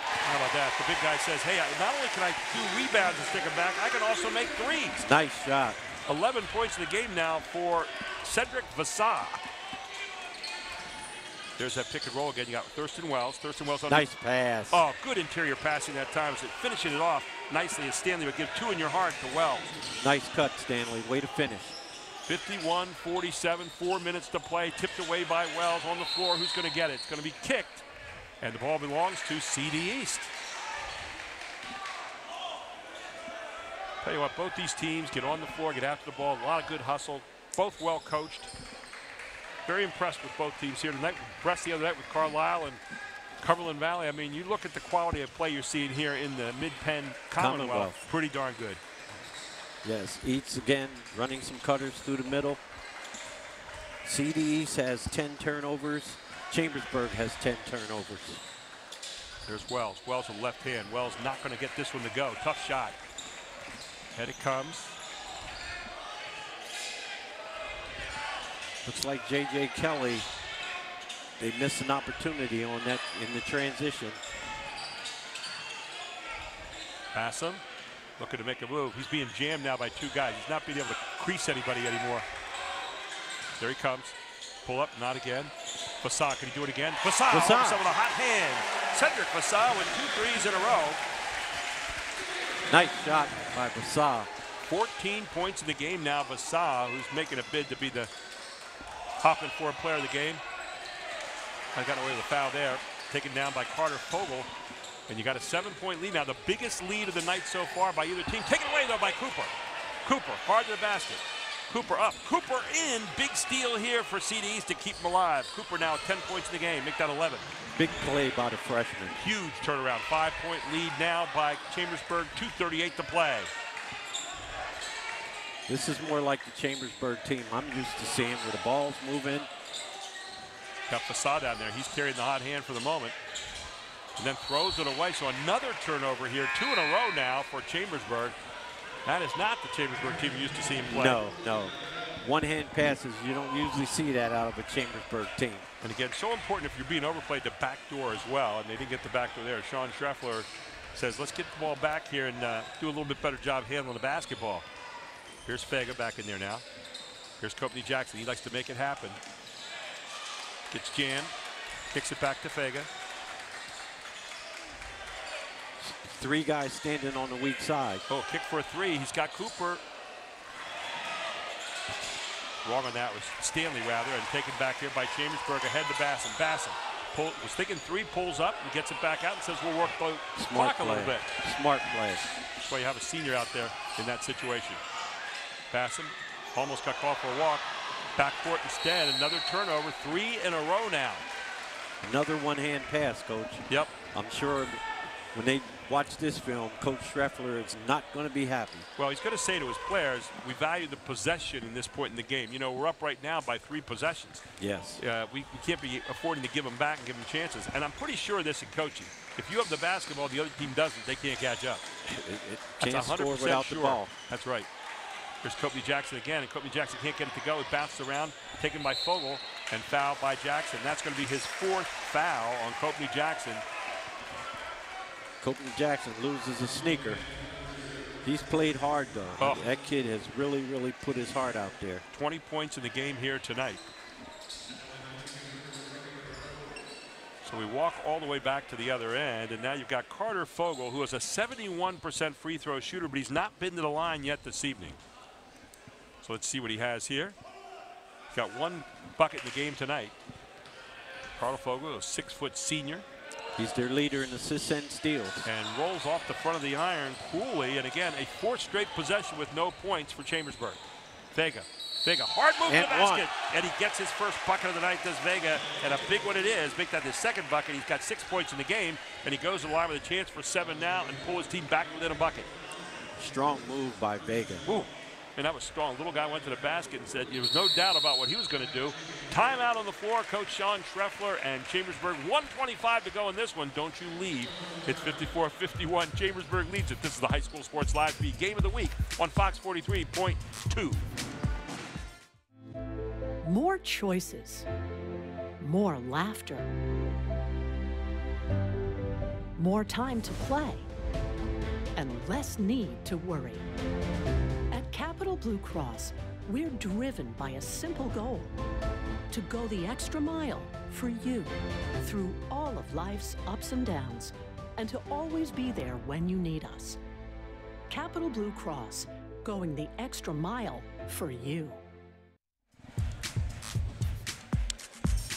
How about that? The big guy says, hey, not only can I do rebounds and stick them back, I can also make threes. Nice shot. 11 points in the game now for Cedric Vassal. There's that pick and roll again. You got Thurston Wells. Thurston Wells on Nice pass. Oh, good interior passing that time. It finishing it off nicely as Stanley would give two in your heart to Wells. Nice cut, Stanley. Way to finish. 51-47, four minutes to play. Tipped away by Wells on the floor. Who's going to get it? It's going to be kicked. And the ball belongs to CD East. Tell you what, both these teams get on the floor, get after the ball. A lot of good hustle. Both well coached. Very impressed with both teams here tonight. Impressed the other night with Carlisle and Cumberland Valley. I mean, you look at the quality of play you're seeing here in the Mid-Penn Commonwealth. Commonwealth. Pretty darn good. Yes, Eats again running some cutters through the middle. CD East has 10 turnovers. Chambersburg has 10 turnovers. There's Wells. Wells with left hand. Wells not going to get this one to go. Tough shot. Head it comes. Looks like J.J. Kelly, they missed an opportunity on that in the transition. Bassam looking to make a move. He's being jammed now by two guys. He's not being able to crease anybody anymore. There he comes. Pull up, not again. Vassal, can he do it again? Vassal, all of a Vassal. sudden with a hot hand. Cedric Vassal with two threes in a row. Nice shot by Vassal. 14 points in the game now. Vassal, who's making a bid to be the Hoffman Ford player of the game. I got away with a foul there. Taken down by Carter Fogel. And you got a seven-point lead now. The biggest lead of the night so far by either team. Taken away, though, by Cooper. Cooper, hard to the basket. Cooper up. Cooper in. Big steal here for CDs to keep them alive. Cooper now 10 points in the game. Make that 11. Big play by the freshman. Huge turnaround. Five-point lead now by Chambersburg. 2.38 to play. This is more like the Chambersburg team I'm used to seeing where the ball's moving. Got Vassal down there. He's carrying the hot hand for the moment. And then throws it away. So another turnover here. Two in a row now for Chambersburg. That is not the Chambersburg team you used to see him play. No, no. One hand passes, you don't usually see that out of a Chambersburg team. And again, so important if you're being overplayed to back door as well. And they didn't get the back door there. Sean Schreffler says, let's get the ball back here and uh, do a little bit better job handling the basketball. Here's Vega back in there now. Here's Copley Jackson. He likes to make it happen. Gets jammed. Kicks it back to Vega. Three guys standing on the weak side. Oh, kick for a three. He's got Cooper. Wrong on that was Stanley rather, and taken back here by Chambersburg ahead to Bassam. Bassam pull, was thinking three, pulls up and gets it back out and says we'll work the Smart clock a little play. bit. Smart play. That's why you have a senior out there in that situation. Bassam almost got called for a walk. Backcourt instead. Another turnover. Three in a row now. Another one-hand pass, Coach. Yep. I'm sure when they watch this film, Coach Schreffler is not going to be happy. Well, he's going to say to his players, we value the possession in this point in the game. You know, we're up right now by three possessions. Yes. Uh, we, we can't be affording to give them back and give them chances. And I'm pretty sure this in coaching. If you have the basketball, the other team doesn't, they can't catch up. That's can't score 100% without the sure. ball. That's right. There's Copley Jackson again, and Copley Jackson can't get it to go. It bounces around, taken by Fogel, and fouled by Jackson. That's going to be his fourth foul on Copley Jackson. Copley Jackson loses a sneaker. He's played hard, though. Oh. That kid has really, really put his heart out there. 20 points in the game here tonight. So we walk all the way back to the other end, and now you've got Carter Fogel, who is a 71% free throw shooter, but he's not been to the line yet this evening. So let's see what he has here. He's got one bucket in the game tonight. Carl Fogel, a six-foot senior. He's their leader in assists and steals. And rolls off the front of the iron coolly, and again, a fourth straight possession with no points for Chambersburg. Vega. Vega, hard move And to the basket. one. And he gets his first bucket of the night, does Vega. And a big one it is. Make that his second bucket. He's got six points in the game. And he goes to the line with a chance for seven now and pull his team back within a bucket. Strong move by Vega. Ooh. And that was strong. Little guy went to the basket and said there was no doubt about what he was going to do. Timeout on the floor. Coach Sean Schreffler and Chambersburg. 125 to go in this one. Don't you leave. It's 54-51. Chambersburg leads it. This is the High School Sports Live feed game of the week on Fox 43.2. More choices. More laughter. more time to play, and less need to worry. Blue Cross, we're driven by a simple goal to go the extra mile for you through all of life's ups and downs, and to always be there when you need us. Capital Blue Cross, going the extra mile for you.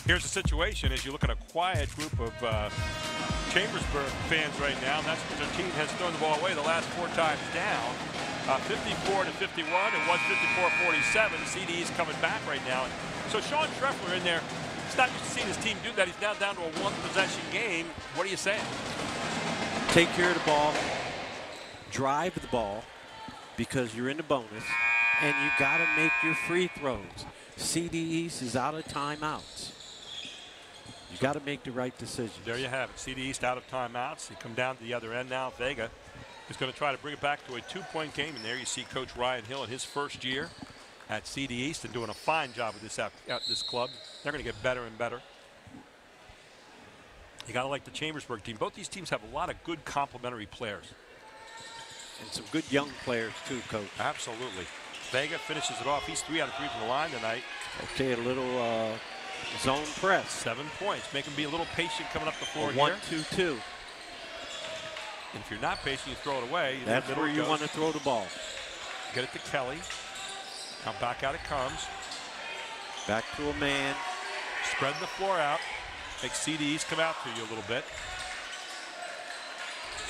Here's the situation as you look at a quiet group of uh, Chambersburg fans right now. And that's because their team has thrown the ball away the last four times down. Uh, 54 to 51 and 154-47. CDE's coming back right now. So Sean Schreffler in there. He's not used to seeing his team do that. He's now down to a one possession game. What are you saying? Take care of the ball, drive the ball because you're in the bonus, and you got to make your free throws. CD East is out of timeouts. You got to make the right decision. There you have it. CD East out of timeouts. They come down to the other end now. Vega is going to try to bring it back to a two-point game. And there you see Coach Ryan Hill in his first year at CD East and doing a fine job with this at this club. They're going to get better and better. You got to like the Chambersburg team. Both these teams have a lot of good complementary players. And some good young players too, Coach. Absolutely. Vega finishes it off. He's three out of three from the line tonight. Okay, a little uh, zone press. Seven points. Make him be a little patient coming up the floor A here. one, two, two. And if you're not patient, you throw it away. That's where you goes. want to throw the ball. Get it to Kelly. Now back out it comes. Back to a man. Spread the floor out. Make CDs come out to you a little bit.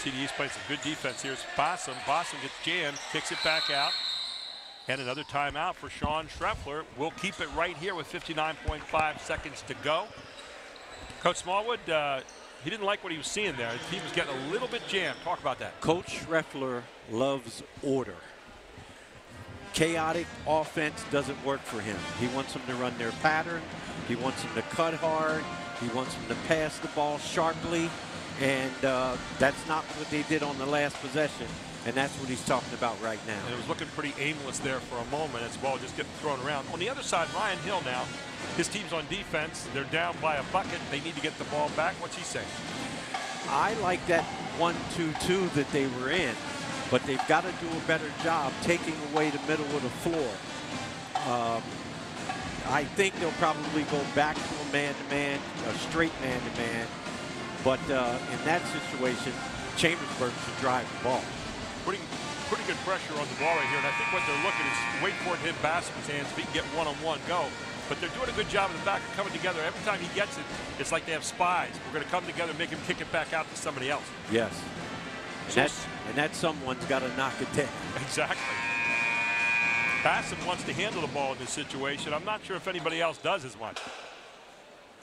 CDs playing some good defense here. It's Bossum. Bossum gets jammed, kicks it back out. And another timeout for Sean Schreffler. We'll keep it right here with 59.5 seconds to go. Coach Smallwood, uh, he didn't like what he was seeing there. The team was getting a little bit jammed. Talk about that. Coach Schreffler loves order. Chaotic offense doesn't work for him. He wants them to run their pattern. He wants them to cut hard. He wants them to pass the ball sharply. And uh, that's not what they did on the last possession. And that's what he's talking about right now. And it was looking pretty aimless there for a moment as the ball just getting thrown around. On the other side, Ryan Hill now, his team's on defense. They're down by a bucket. They need to get the ball back. What's he saying? I like that 1-2-2 that they were in, but they've got to do a better job taking away the middle of the floor. Um, I think they'll probably go back to a man-to-man, a straight man-to-man, but uh, in that situation, Chambersburg should drive the ball. Putting pretty good pressure on the ball right here. And I think what they're looking is wait for it to hit Bassett's hands if he can get one-on-one go. But they're doing a good job in the back of coming together. Every time he gets it, it's like they have spies. We're going to come together and make him kick it back out to somebody else. Yes. And, So- that, and that someone's got to knock it down. Exactly. Bassett wants to handle the ball in this situation. I'm not sure if anybody else does as much.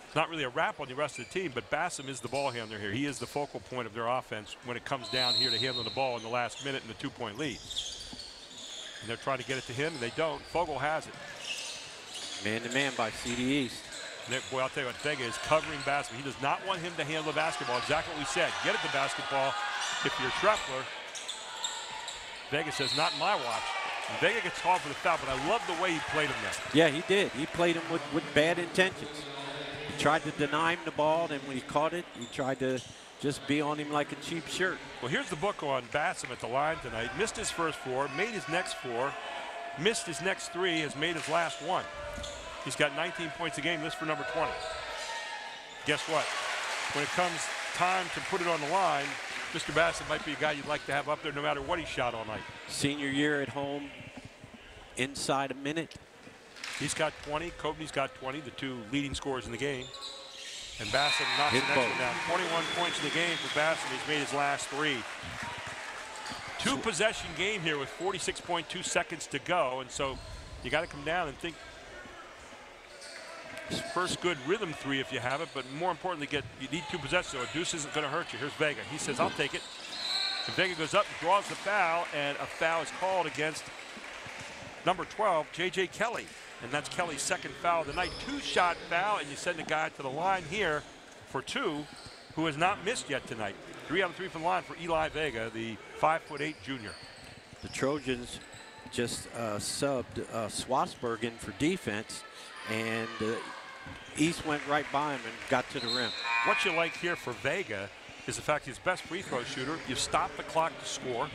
It's not really a wrap on the rest of the team, but Bassam is the ball handler here. He is the focal point of their offense when it comes down here to handling the ball in the last minute in the two-point lead. And they're trying to get it to him, and they don't. Fogel has it. Man-to-man by CD East. Nick, boy, I'll tell you what, Vega is covering Bassam. He does not want him to handle the basketball. Exactly what we said. Get at the basketball. If you're Schreffler, Vega says, not my watch. And Vega gets called for the foul, but I love the way he played him there. Yeah, he did. He played him with, with bad intentions. He tried to deny him the ball, and when he caught it, he tried to just be on him like a cheap shirt. Well, here's the book on Bassam at the line tonight. Missed his first four, made his next four, missed his next three, has made his last one. He's got 19 points a game, this for number 20. Guess what? When it comes time to put it on the line, Mr. Bassett might be a guy you'd like to have up there no matter what he shot all night. Senior year at home, inside a minute. He's got 20, Copley's got 20, the two leading scorers in the game. And Bassett knocks Hit the next one down. 21 points in the game for Bassett. He's made his last three. Two possession game here with 46.2 seconds to go. And so you got to come down and think first good rhythm three if you have it, but more importantly, get you need two possessions. So a deuce isn't going to hurt you. Here's Vega. He says, I'll take it. And Vega goes up draws the foul, and a foul is called against number 12, J.J. Kelly. And that's Kelly's second foul of the night. Two-shot foul, and you send a guy to the line here for two, who has not missed yet tonight. Three out of three from the line for Eli Vega, the five-foot-eight junior. The Trojans just uh, subbed uh, Swasbergen for defense, and uh, East went right by him and got to the rim. What you like here for Vega is the fact he's best free throw shooter. You've stopped the clock to score.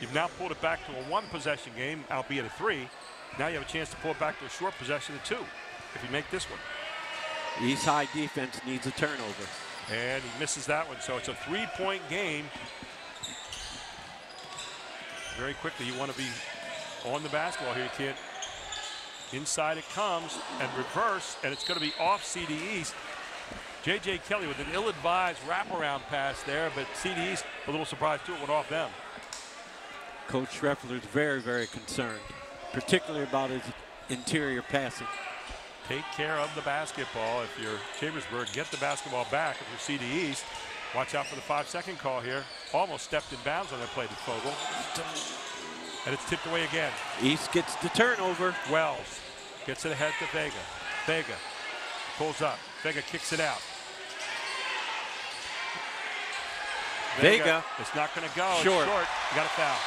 You've now pulled it back to a one possession game, albeit a three. Now you have a chance to pull it back to a short possession of two if you make this one. East High defense needs a turnover. And he misses that one, so it's a three-point game. Very quickly, you want to be on the basketball here. Can't. Inside it comes and reverse, and it's going to be off CD East. J.J. Kelly with an ill-advised wraparound pass there, but CD East a little surprised too. It went off them. Coach Schreffler's very, very concerned, particularly about his interior passing. Take care of the basketball. If you're Chambersburg, get the basketball back. If you're CD East, watch out for the five-second call here. Almost stepped in bounds on that play to Fogel. And it's tipped away again. East gets the turnover. Wells gets it ahead to Vega. Vega pulls up. Vega kicks it out. Vega. It's not going to go. It's Short. short. You got a foul.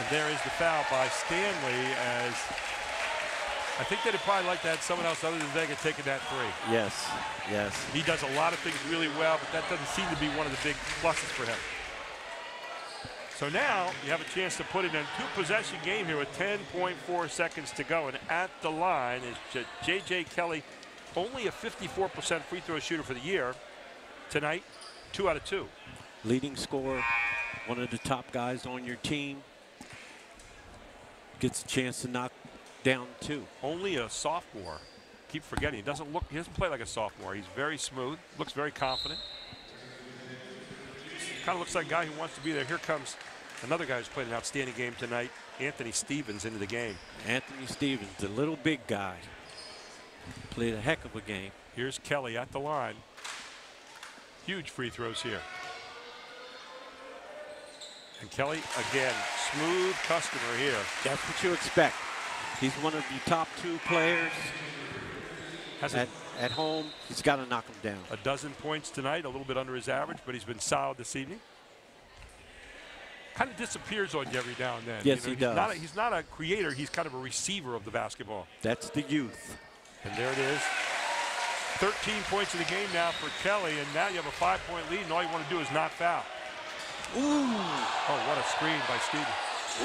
And there is the foul by Stanley as I think they'd probably like to have someone else other than Vega taking that three. Yes, yes. He does a lot of things really well, but that doesn't seem to be one of the big pluses for him. So now you have a chance to put it in a two-possession game here with 10.4 seconds to go. And at the line is J.J. Kelly, only a 54% free throw shooter for the year. Tonight, two out of two. Leading scorer, one of the top guys on your team. Gets a chance to knock down two. Only a sophomore. Keep forgetting, he doesn't look, he doesn't play like a sophomore. He's very smooth, looks very confident. Kind of looks like a guy who wants to be there. Here comes another guy who's played an outstanding game tonight, Anthony Stevens into the game. Anthony Stevens, the little big guy, played a heck of a game. Here's Kelly at the line. Huge free throws here. And Kelly, again, smooth customer here. That's what you expect. He's one of the top two players Has at, a, at home. He's got to knock him down. a dozen points tonight, a little bit under his average, but he's been solid this evening. Kind of disappears on you every now and then. Yes, You know, he he's Not a, does. he's not a creator. He's kind of a receiver of the basketball. That's the youth. And there it is. 13 points in the game now for Kelly, and now you have a five-point lead, and all you want to do is not foul. Ooh. Oh, what a screen by Stevens.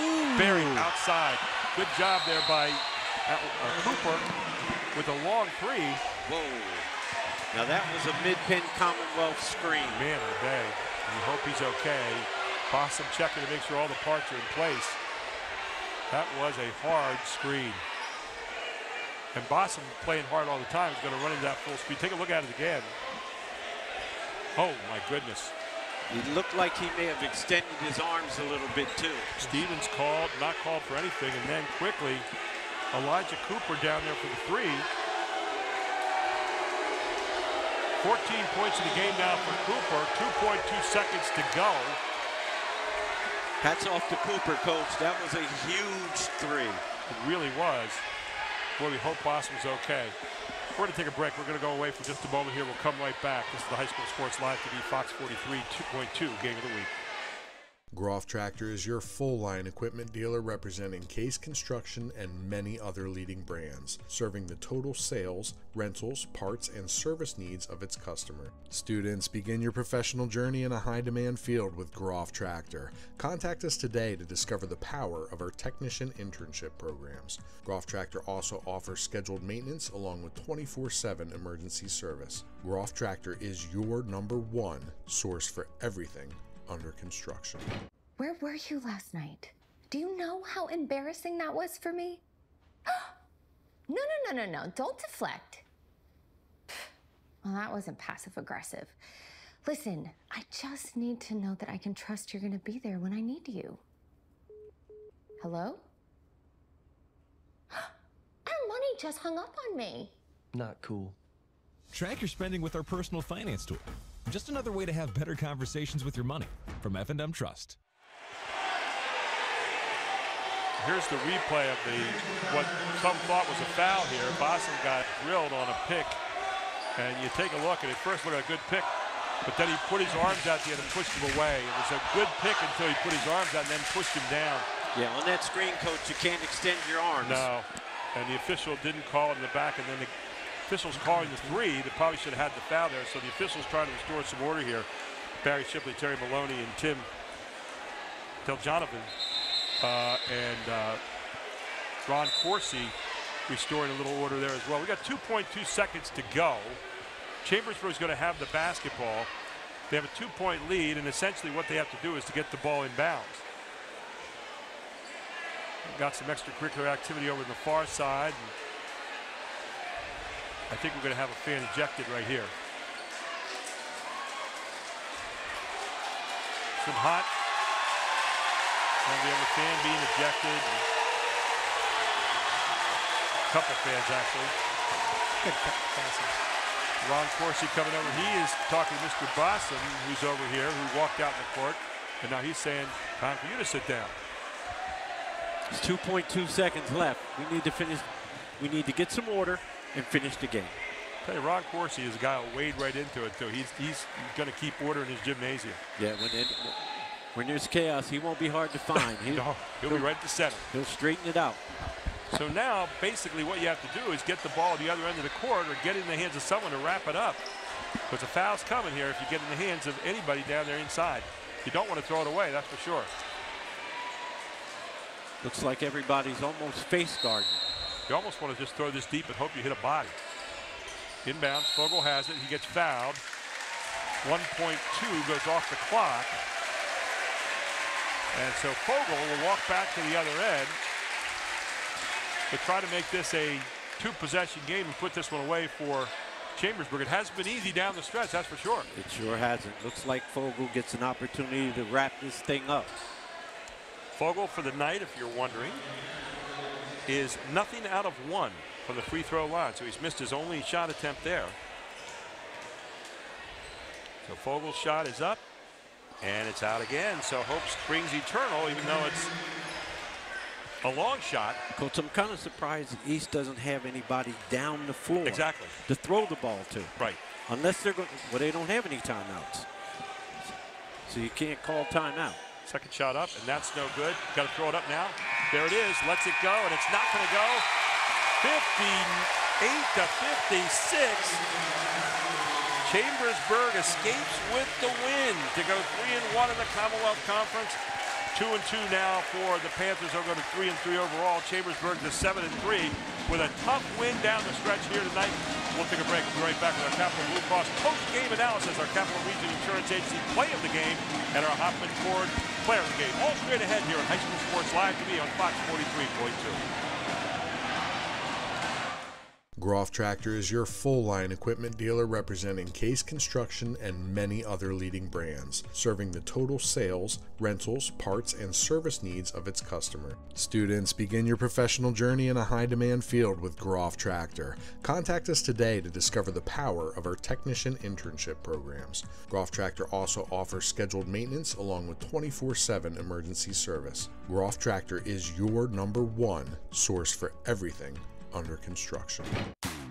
Ooh. Buried outside. Good job there by uh, uh, Cooper with a long three. Whoa. Now that was a Mid-Penn Commonwealth screen. Man the day. You hope he's okay. Boston checking to make sure all the parts are in place. That was a hard screen. And Boston playing hard all the time is going to run into that full speed. Take a look at it again. Oh my goodness. He looked like he may have extended his arms a little bit too. Stevens called, not called for anything, and then quickly Elijah Cooper down there for the three. 14 points in the game now for Cooper. 2.2 seconds to go. Hats off to Cooper, coach. That was a huge three. It really was. Boy, we hope Boston's okay. We're going to take a break. We're going to go away for just a moment here. We'll come right back. This is the High School Sports Live TV Fox 43 2.2 Game of the Week. Groff Tractor is your full line equipment dealer representing Case Construction and many other leading brands, serving the total sales, rentals, parts, and service needs of its customer. Students, begin your professional journey in a high demand field with Groff Tractor. Contact us today to discover the power of our technician internship programs. Groff Tractor also offers scheduled maintenance along with 24 7 emergency service. Groff Tractor is your number one source for everything under construction. Where were you last night? Do you know how embarrassing that was for me? no, no, no, no, no. Don't deflect. Well, that wasn't passive aggressive. Listen, I just need to know that I can trust you're going to be there when I need you. Hello? Our money just hung up on me. Not cool. Track your spending with our personal finance tool. Just another way to have better conversations with your money from F&M Trust. Here's the replay of the what some thought was a foul here. Boston got drilled on a pick. And you take a look, and at first looked like a good pick, but then he put his arms out there and pushed him away. It was a good pick until he put his arms out and then pushed him down. Yeah, on that screen, coach, you can't extend your arms. No. And the official didn't call it in the back, and then the officials calling the three. They probably should have had the foul there. So the officials trying to restore some order here. Barry Shipley, Terry Maloney, and Tim Del Jonathan uh, and uh, Ron Corsi restoring a little order there as well. We got 2.2 seconds to go. Chambersburg's going to have the basketball. They have a two-point lead, and essentially what they have to do is to get the ball in bounds. Got some extracurricular activity over in the far side. I think we're going to have a fan ejected right here. Some hot. And we have a fan being ejected. A couple fans, actually. Good passes. Ron Corsi coming over. He is talking to Mr. Bosson, who's over here, who walked out in the court. And now he's saying, time for you to sit down. It's 2.2 seconds left. We need to finish. We need to get some order and finish the game. Tell you, Ron Corsi is a guy who wade right into it, so he's he's going to keep order in his gymnasium. Yeah, when it, when there's chaos, he won't be hard to find. He, no, he'll be right at the center. He'll straighten it out. So now, basically, what you have to do is get the ball at the other end of the court or get it in the hands of someone to wrap it up. Because a foul's coming here if you get in the hands of anybody down there inside. You don't want to throw it away, that's for sure. Looks like everybody's almost face guarding. You almost want to just throw this deep and hope you hit a body. Inbounds, Fogel has it, he gets fouled. 1.2 goes off the clock. And so Fogel will walk back to the other end to try to make this a two-possession game and put this one away for Chambersburg. It hasn't been easy down the stretch, that's for sure. It sure hasn't. Looks like Fogel gets an opportunity to wrap this thing up. Fogel for the night, if you're wondering, is nothing out of one from the free throw line. So he's missed his only shot attempt there. So Fogel's shot is up and it's out again. So hope springs eternal, even though it's a long shot. Coach, I'm kind of surprised East doesn't have anybody down the floor. Exactly. To throw the ball to. Right. Unless they're going, well, they don't have any timeouts. So you can't call timeout. Second shot up, and that's no good. Got to throw it up now. There it is. Lets it go, and it's not going to go. 58 to 56. Chambersburg escapes with the win to go 3 and 1 in the Commonwealth Conference. Two and two now for the Panthers. They're going to three and three overall. Chambersburg to seven and three with a tough win down the stretch here tonight. We'll take a break. We'll be right back with our Capital Blue Cross post-game analysis, our Capital Region Insurance Agency play of the game, and our Hoffman Ford player of the game. All straight ahead here on High School Sports Live TV on Fox 43.2. Groff Tractor is your full line equipment dealer representing Case Construction and many other leading brands, serving the total sales, rentals, parts, and service needs of its customer. Students, begin your professional journey in a high demand field with Groff Tractor. Contact us today to discover the power of our technician internship programs. Groff Tractor also offers scheduled maintenance along with 24 7 emergency service. Groff Tractor is your number one source for everything under construction.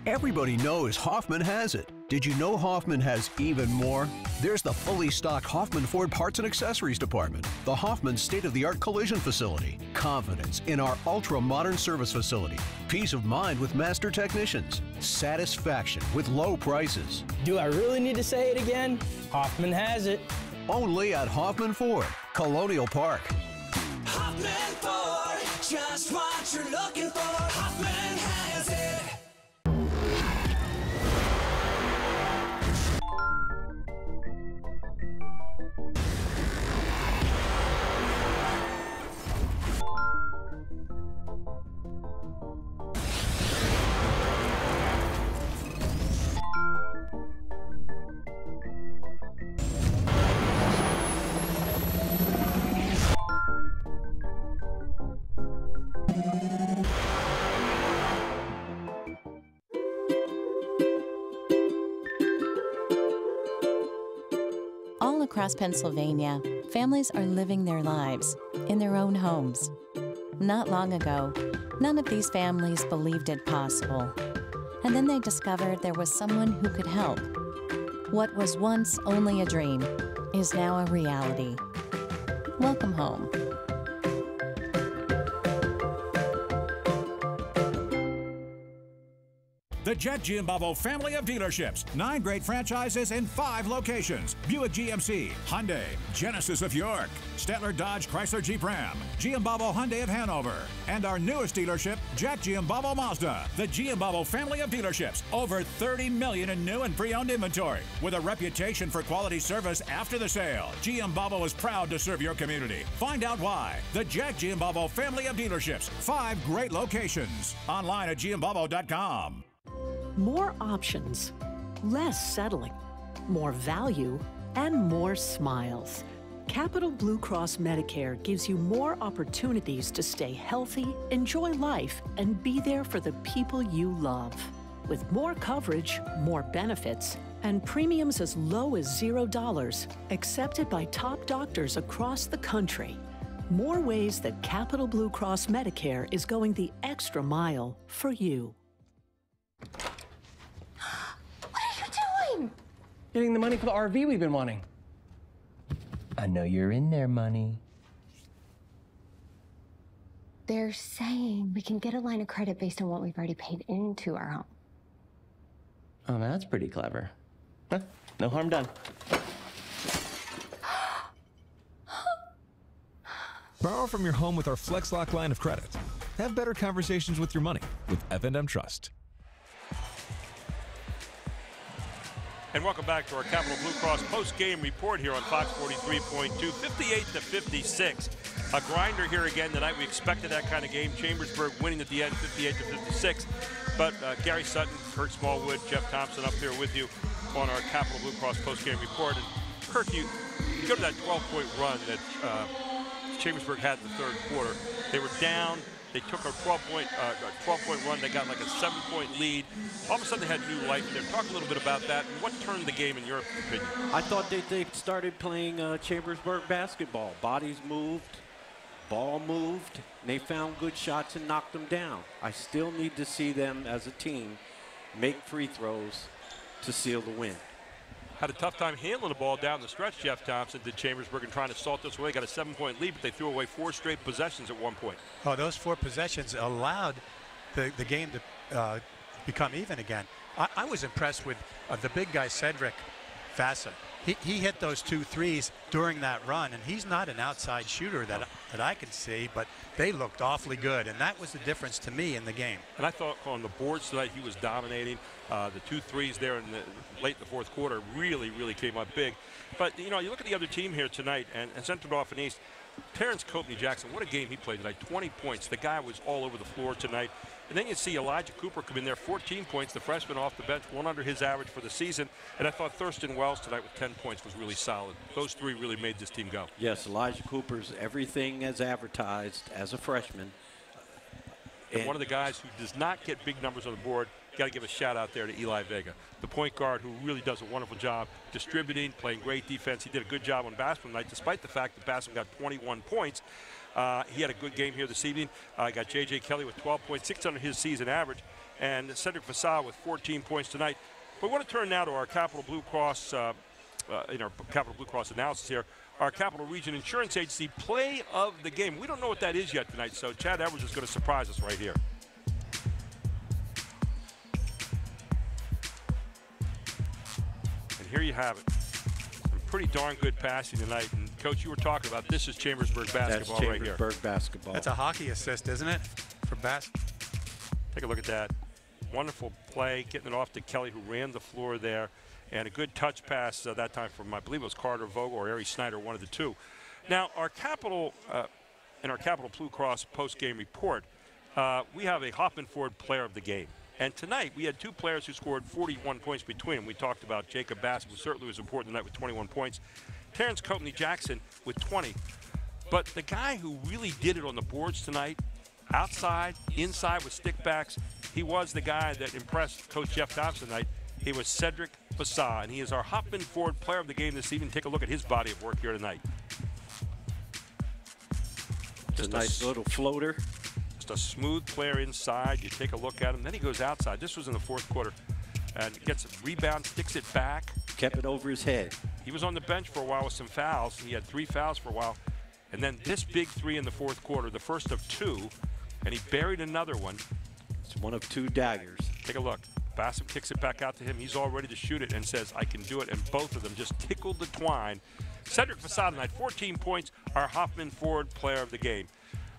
Everybody knows Hoffman has it. Did you know Hoffman has even more? There's the fully stocked Hoffman Ford Parts and Accessories Department, the Hoffman state of the art collision facility, confidence in our ultra modern service facility, peace of mind with master technicians, satisfaction with low prices. Do I really need to say it again? Hoffman has it. Only at Hoffman Ford, Colonial Park. Hoffman Ford, just what you're looking for. Hoffman Across Pennsylvania, families are living their lives in their own homes. Not long ago, none of these families believed it possible. And then they discovered there was someone who could help. What was once only a dream is now a reality. Welcome home. The Jack Giambalvo family of dealerships. Nine great franchises in five locations. Buick GMC, Hyundai, Genesis of York, Stetler Dodge Chrysler Jeep Ram, Giambalvo Hyundai of Hanover, and our newest dealership, Jack Giambalvo Mazda. The Giambalvo family of dealerships. Over 30 million in new and pre-owned inventory. With a reputation for quality service after the sale. Giambalvo is proud to serve your community. Find out why. The Jack Giambalvo family of dealerships. Five great locations. Online at giambalvo.com. More options, less settling, more value, and more smiles. Capital Blue Cross Medicare gives you more opportunities to stay healthy, enjoy life, and be there for the people you love. With more coverage, more benefits, and premiums as low as $0, accepted by top doctors across the country. More ways that Capital Blue Cross Medicare is going the extra mile for you. Getting the money for the RV we've been wanting. I know you're in there, money. They're saying we can get a line of credit based on what we've already paid into our home. Oh, that's pretty clever. Huh, no harm done. Borrow from your home with our FlexLock line of credit. Have better conversations with your money with F&M Trust. And welcome back to our Capital Blue Cross post-game report here on Fox 43.2, 58 to 56. A grinder here again tonight. We expected that kind of game. Chambersburg winning at the end, 58 to 56. But uh, Gary Sutton, Kurt Smallwood, Jeff Thompson up here with you on our Capital Blue Cross post-game report. And Kurt, you, you go to that 12-point run that uh, Chambersburg had in the third quarter. They were down. They took a 12-point uh, 12-point run. They got like a seven-point lead. All of a sudden, they had new life there. Talk a little bit about that. And what turned the game, in your opinion? I thought they, they started playing uh, Chambersburg basketball. Bodies moved, ball moved, and they found good shots and knocked them down. I still need to see them as a team make free throws to seal the win. Had a tough time handling the ball down the stretch, Jeff Thompson did Chambersburg and trying to salt this away. Got a seven-point lead, but they threw away four straight possessions at one point. Oh, those four possessions allowed the, the game to uh, become even again. I, I was impressed with uh, the big guy, Cedric Vassal. He, he hit those two threes during that run, and he's not an outside shooter that, that I can see, but they looked awfully good, and that was the difference to me in the game. And I thought on the boards tonight he was dominating. Uh, the two threes there in the late in the fourth quarter really, really came up big. But you know, you look at the other team here tonight, and, and Central East. Terrence Copley Jackson, what a game he played tonight. 20 points. The guy was all over the floor tonight. And then you see Elijah Cooper come in there, 14 points, the freshman off the bench, one under his average for the season. And I thought Thurston Wells tonight with 10 points was really solid. Those three really made this team go. Yes, Elijah Cooper's everything as advertised as a freshman. And one of the guys who does not get big numbers on the board, got to give a shout out there to Eli Vega, the point guard who really does a wonderful job distributing, playing great defense. He did a good job on Bassam tonight, despite the fact that Bassam got 21 points. Uh, he had a good game here this evening. I uh, got J.J. Kelly with 12 points, six under his season average, and Cedric Vassal with 14 points tonight. We want to turn now to our Capital Blue Cross, uh, uh, in our Capital Blue Cross analysis here, our Capital Region Insurance Agency play of the game. We don't know what that is yet tonight, so Chad Edwards is going to surprise us right here. Here you have it. Some pretty darn good passing tonight. And Coach, you were talking about this is Chambersburg basketball That's right here. Chambersburg basketball. That's a hockey assist, isn't it? For Bass. Take a look at that. Wonderful play, getting it off to Kelly, who ran the floor there. And a good touch pass uh, that time from, I believe it was Carter Vogel or Ari Snyder, one of the two. Now, our Capital, uh, in our Capital Blue Cross post-game report, uh, we have a Hoffman Ford player of the game. And tonight, we had two players who scored 41 points between them. We talked about Jacob Bass, who certainly was important tonight with 21 points. Terrence Copley Jackson with 20. But the guy who really did it on the boards tonight, outside, inside with stickbacks, he was the guy that impressed Coach Jeff Thompson tonight. He was Cedric Vassal, and he is our Hoffman Ford player of the game this evening. Take a look at his body of work here tonight. Just a nice little floater. Just a smooth player inside. You take a look at him. Then he goes outside. This was in the fourth quarter. And gets a rebound, sticks it back. Kept it over his head. He was on the bench for a while with some fouls. He had three fouls for a while. And then this big three in the fourth quarter, the first of two. And he buried another one. It's one of two daggers. Take a look. Bassam kicks it back out to him. He's all ready to shoot it and says, I can do it. And both of them just tickled the twine. Cedric Vassal tonight, 14 points, our Hoffman Ford player of the game.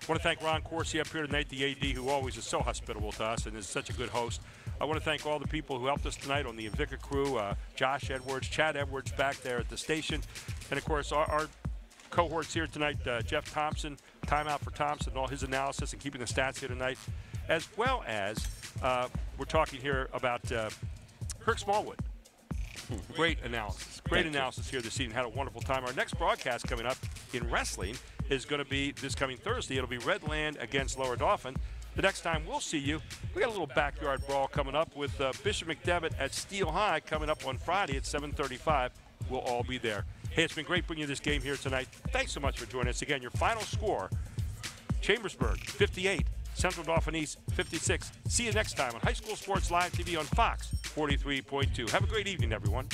I want to thank Ron Corsi up here tonight, the AD, who always is so hospitable to us and is such a good host. I want to thank all the people who helped us tonight on the Invica crew, uh, Josh Edwards, Chad Edwards back there at the station, and of course our, our cohorts here tonight, uh, Jeff Thompson, timeout for Thompson, all his analysis and keeping the stats here tonight, as well as uh, we're talking here about uh, Kirk Smallwood. Great analysis. Great analysis here this evening. Had a wonderful time. Our next broadcast coming up in wrestling is going to be this coming Thursday. It'll be Redland against Lower Dauphin. The next time we'll see you, we got a little backyard brawl coming up with uh, Bishop McDevitt at Steel High coming up on Friday at 7:35. We'll all be there. Hey, it's been great bringing you this game here tonight. Thanks so much for joining us again. Your final score: Chambersburg 58, Central Dauphin East 56. See you next time on High School Sports Live TV on Fox 43.2. Have a great evening, everyone.